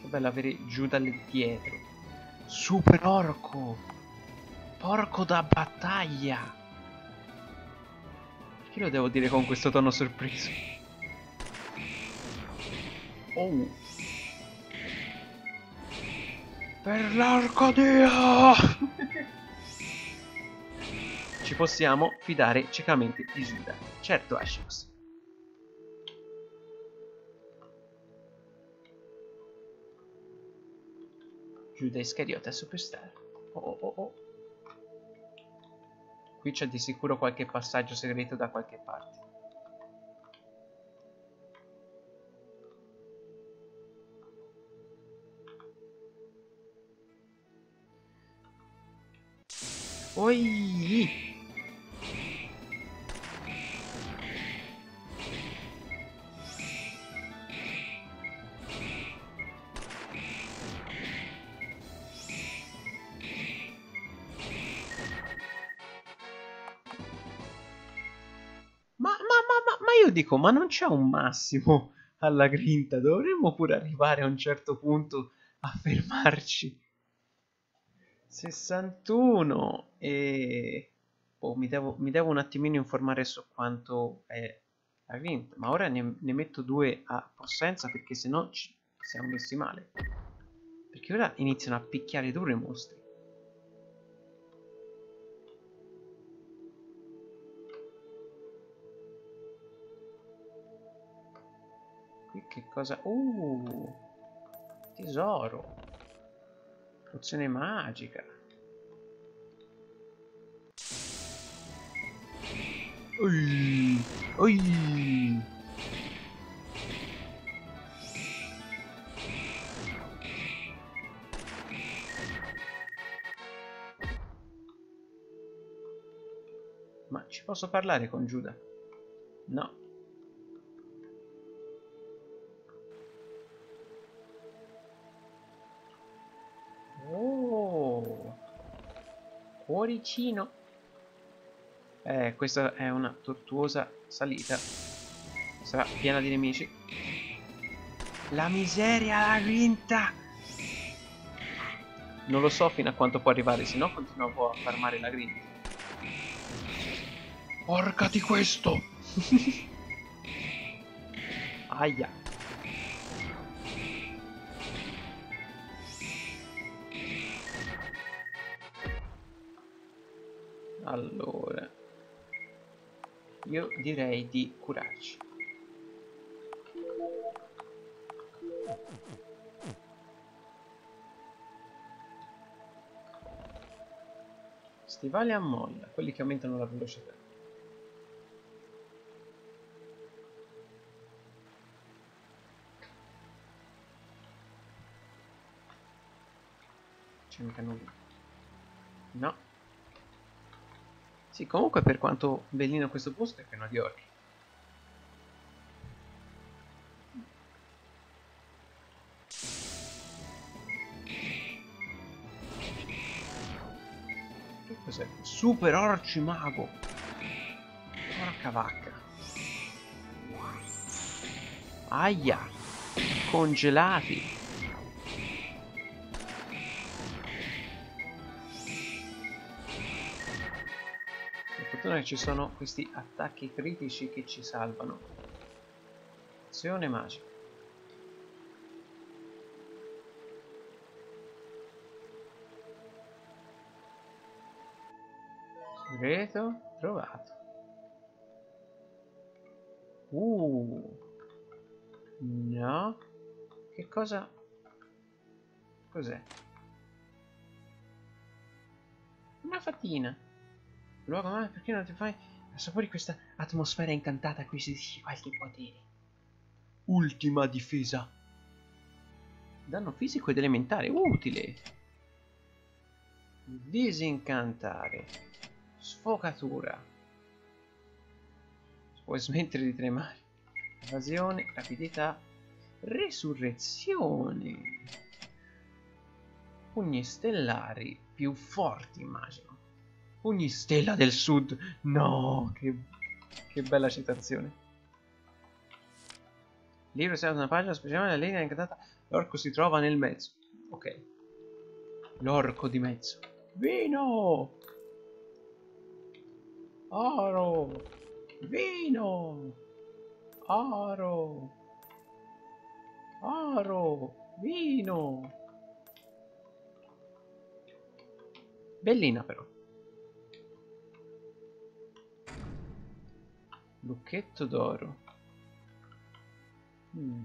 Che bello avere Giuda lì dietro. Super orco! Porco da battaglia! Perché lo devo dire con questo tono sorpreso? Oh! Per l'Arcadia! Ci possiamo fidare ciecamente di Giuda. Certo, Ashios. Giuda Iscariota Superstar. Oh oh oh oh. Qui c'è di sicuro qualche passaggio segreto da qualche parte. Oi! Ma, ma, ma, io dico, ma non c'è un massimo alla grinta? Dovremmo pure arrivare a un certo punto a fermarci. 61 e... Oh, mi devo, mi devo un attimino informare su quanto è la Glint, ma ora ne, ne metto due a possenza perché sennò ci siamo messi male. Perché ora iniziano a picchiare duro i mostri. Qui che cosa... Uh! Tesoro! Pozione magica! Ui! Ui! Ma ci posso parlare con Giuda? No. Oh! Cuoricino! Eh, questa è una tortuosa salita. Sarà piena di nemici. La miseria la vinta! Non lo so fino a quanto può arrivare, se no continuavo a farmare la grinta. Porca di questo! Aia. Allora. Io direi di curarci. Stivali a molla, quelli che aumentano la velocità. C'è mica nulla. No. Sì, comunque per quanto bellino questo posto è pieno di orchi. Che cos'è? Super orcimago! Porca vacca! Aia! Congelati! Fortuna che ci sono questi attacchi critici che ci salvano. Azione magica. Segreto trovato. Uh. No. Che cosa? Cos'è? Una fatina. Luogo, ma perché non ti fai assapori questa atmosfera incantata acquisisci qualche potere? Ultima difesa. Danno fisico ed elementare, utile. Disincantare. Sfocatura. Puoi smettere di tremare. Evasione, rapidità, resurrezione. Pugni stellari più forti, immagino. Pugni stella del sud. No, che, che bella citazione. Libro segnato una pagina speciale, la linea incantata. L'orco si trova nel mezzo. Ok. L'orco di mezzo. Vino! Oro! Vino! Oro! Oro! Vino! Bellina però. Lucchetto d'oro. Mm.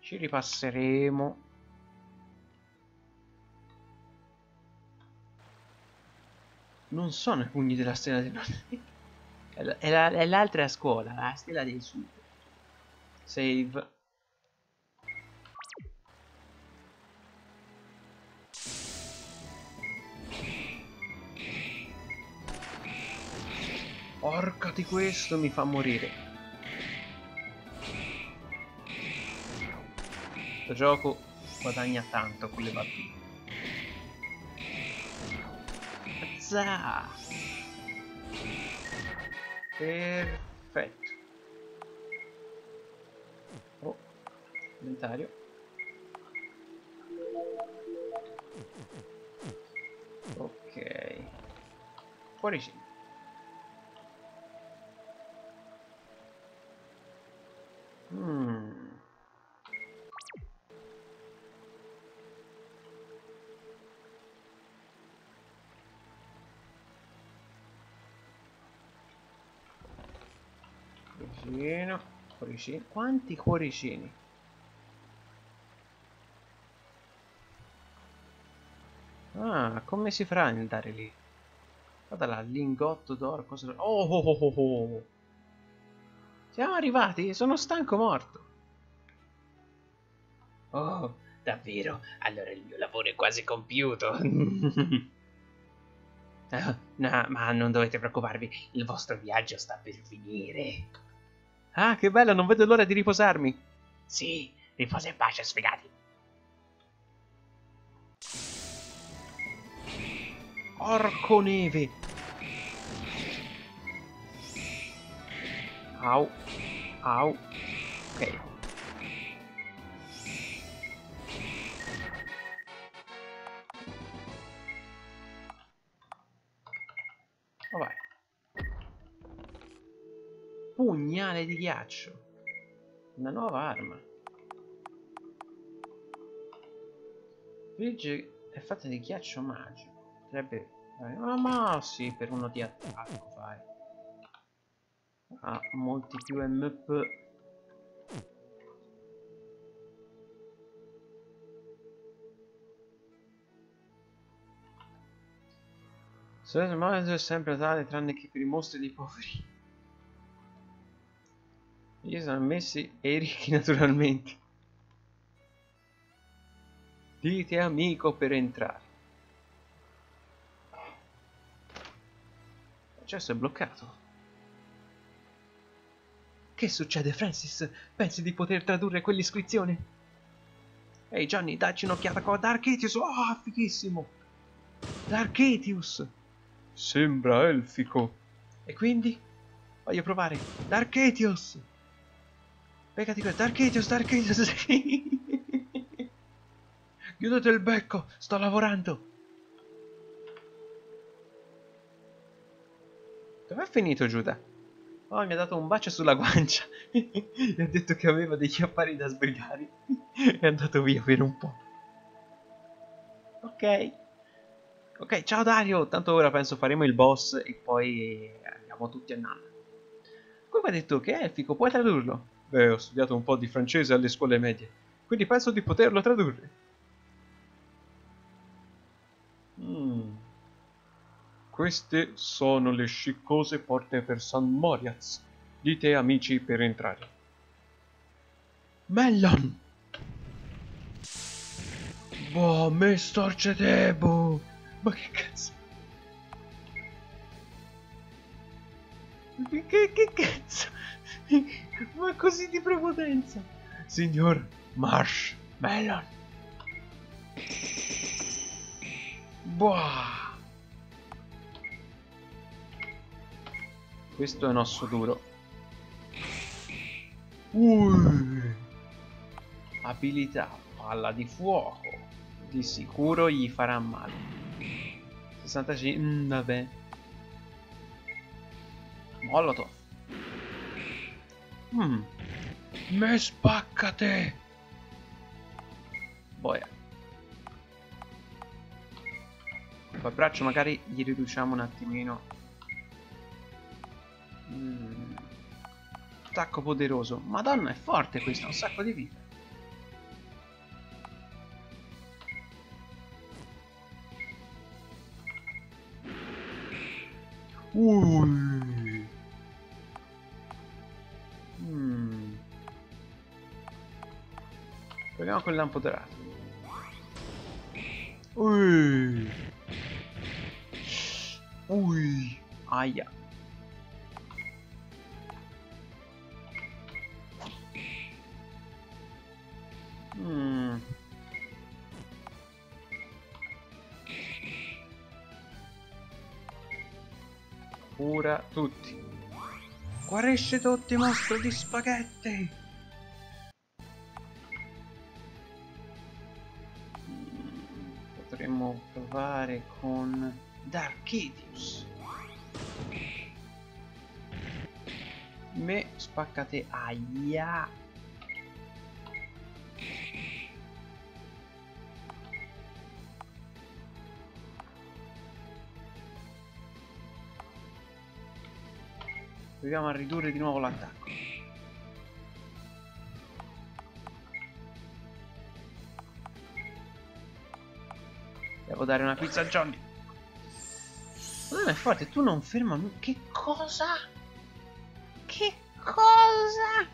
Ci ripasseremo. Non sono i pugni della stella del nord. È la- è la- l'altra scuola, la stella del sud. Save. Porca di questo mi fa morire. Questo gioco guadagna tanto con le battute. Azza! Perfetto. Oh, inventario. Ok. Cuoricino. Mm. Cuoricino. Quanti cuoricini? Ah, come si farà ad andare lì? Guarda là, lingotto d'oro, cosa... Oh, oh, oh, oh, oh. Siamo arrivati, sono stanco morto. Oh, davvero? Allora il mio lavoro è quasi compiuto. Eh, no, ma non dovete preoccuparvi, il vostro viaggio sta per finire. Ah, che bello, non vedo l'ora di riposarmi. Sì, riposa in pace, sfigati. Orco neve. Au. Au. Ok. Pugnale di ghiaccio. Una nuova arma. Bridge è fatta di ghiaccio magico. Potrebbe... Ah, ma sì, per uno di attacco, vai. Ha molti più MP. Sono è sempre tale tranne che per i mostri dei poveri. Gli sono messi e i ricchi naturalmente. Dite amico per entrare. L'accesso è bloccato. Che succede, Francis? Pensi di poter tradurre quell'iscrizione? Ehi Johnny, dacci un'occhiata qua da Archetius! Oh, fighissimo! Da Archetius! Sembra elfico. E quindi? Voglio provare. Darketios! Beccati questo. Darketios, Darketios! Chiudete il becco, sto lavorando. Dov'è finito Giuda? Oh, mi ha dato un bacio sulla guancia. e ha detto che aveva degli affari da sbrigare. è andato via per un po'. Ok. Ok, ciao Dario. Tanto ora penso faremo il boss e poi andiamo tutti a Nanna. Come ha detto che è elfico, puoi tradurlo? Beh, ho studiato un po' di francese alle scuole medie, quindi penso di poterlo tradurre. Mm. Queste sono le sciccose porte per San Moriaz. Dite amici per entrare. Mellon! Boh, me storce debo! Ma che cazzo? Che, che, che cazzo? Ma così di prepotenza? Signor Marsh Mellon. Boh. Questo è un osso duro. Ui. Abilità, palla di fuoco. Di sicuro gli farà male. 65, mm, vabbè. Molotov. Mm. Me spaccate. Boia. Poi braccio magari gli riduciamo un attimino. Mm. Attacco poderoso. Madonna è forte questo, ha un sacco di vita. Ui. Il lampo dorato. Ui. Ui. Aia. Mm. Cura tutti. Guarisce tutti, mostro di spaghetti! provare con Darkidius. Me spaccate aia. Proviamo a ridurre di nuovo l'attacco. Devo dare una pizza a Johnny. Ma è forte, tu non ferma... Che cosa? Che cosa?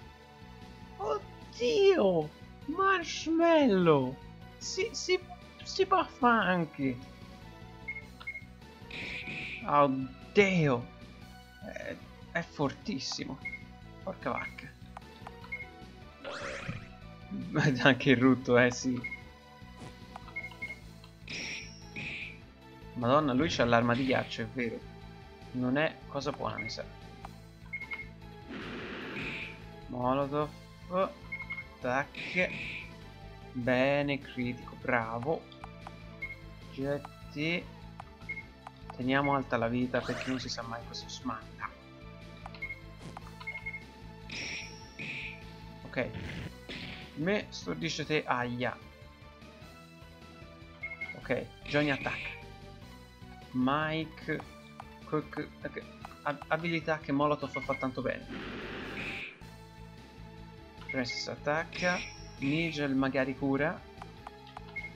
Oddio! Marshmallow! Si, si, si baffa anche! Oddio! È, è fortissimo! Porca vacca! anche il rutto, eh sì! Madonna, lui c'ha l'arma di ghiaccio, è vero. Non è cosa buona, mi sa. Molotov. Tac. Bene, critico, bravo. Getti. Teniamo alta la vita perché non si sa mai cosa smanda. Ok. Me stordisce te aia. Ok, Johnny attacca. Mike Cook abilità che Molotov fa tanto bene. Press attacca Nigel magari cura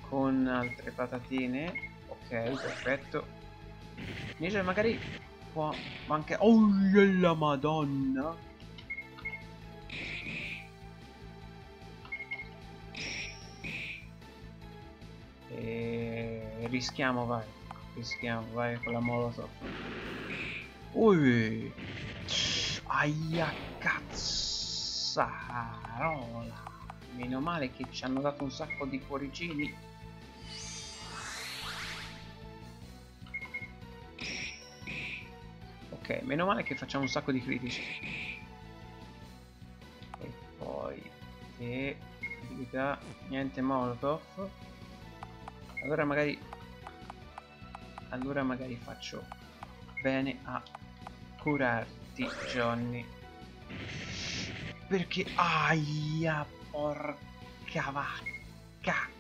con altre patatine. Ok perfetto. Nigel magari può anche oh la madonna! E rischiamo vai rischiamo, vai con la molotov. Ui! Aia cazzarola! Meno male che ci hanno dato un sacco di cuoricini. Ok, meno male che facciamo un sacco di critici. E poi... E... Niente molotov. Allora magari allora magari faccio bene a curarti Johnny. Perché aia porca vacca.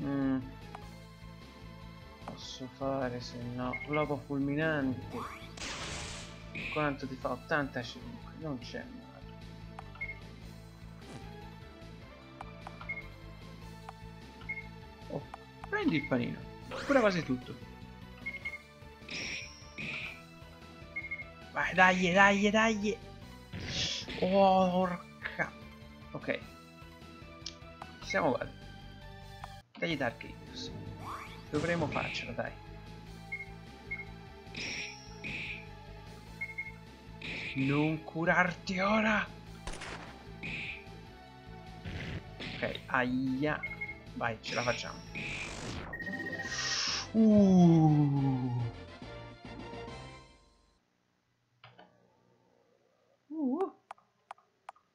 Mm. posso fare se no globo fulminante. Quanto ti fa? 85 non c'è Prendi il panino. Pure quasi tutto. Vai, dai, dai, dai. Porca. Ok. Siamo qua. Dagli Dark Ages. Dovremmo farcela, dai. Non curarti ora. Ok, aia. Vai, ce la facciamo. Uh. Uh.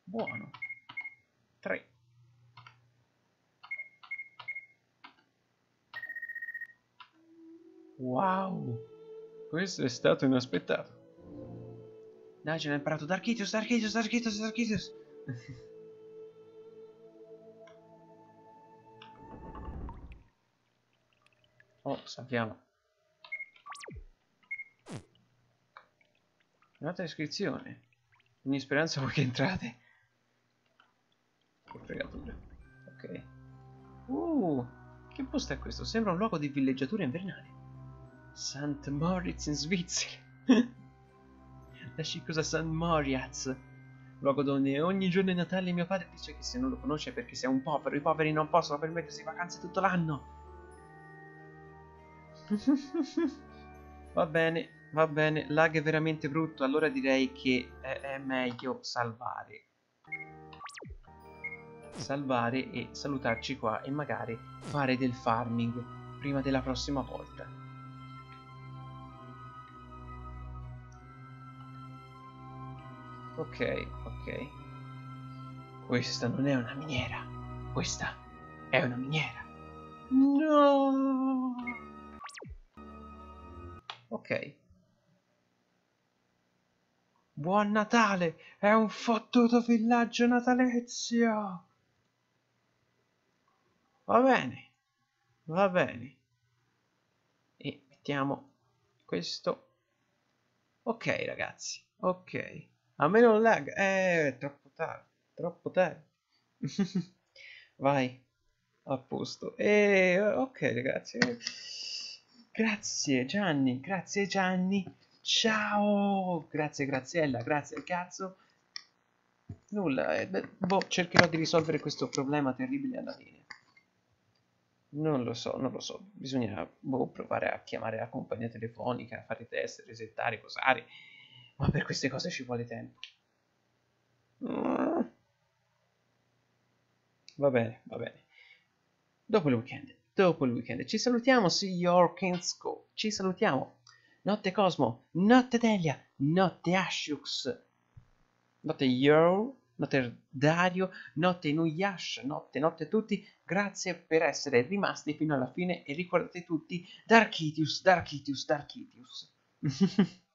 Buono. 3. Wow. Questo è stato inaspettato. Dai, ce l'ha imparato Darkitius, Darkitius, Darkitius, Darkitius. Salviamo. Un'altra iscrizione. Ogni speranza voi che entrate. Che fregatura. Ok. Uh, che posto è questo? Sembra un luogo di villeggiatura invernale. St. Moritz in Svizzera. La sciccosa St. Moritz. Luogo dove ogni giorno è Natale mio padre dice che se non lo conosce è perché sei un povero. I poveri non possono permettersi vacanze tutto l'anno. va bene, va bene. Lag è veramente brutto, allora direi che è, è meglio salvare. Salvare e salutarci qua e magari fare del farming prima della prossima volta. Ok, ok. Questa non è una miniera. Questa è una miniera. No! Ok. Buon Natale! È un fottuto villaggio natalizio! Va bene. Va bene. E mettiamo questo. Ok, ragazzi. Ok. A me non lag. Eh, troppo tardi. Troppo tardi. Vai. A posto. E ok, ragazzi. Grazie Gianni, grazie Gianni. Ciao. Grazie Graziella, grazie al cazzo. Nulla, eh, boh, cercherò di risolvere questo problema terribile alla fine. Non lo so, non lo so. Bisogna boh, provare a chiamare la compagnia telefonica, fare test, resettare, cosare. Ma per queste cose ci vuole tempo. Mm. Va bene, va bene. Dopo il weekend, dopo il weekend. Ci salutiamo, in school. Ci salutiamo. Notte Cosmo, notte Delia, notte Ashux, notte Yo, notte Dario, notte Inuyasha, notte, notte a tutti. Grazie per essere rimasti fino alla fine e ricordate tutti Darkitius, Darkitius, Darkitius.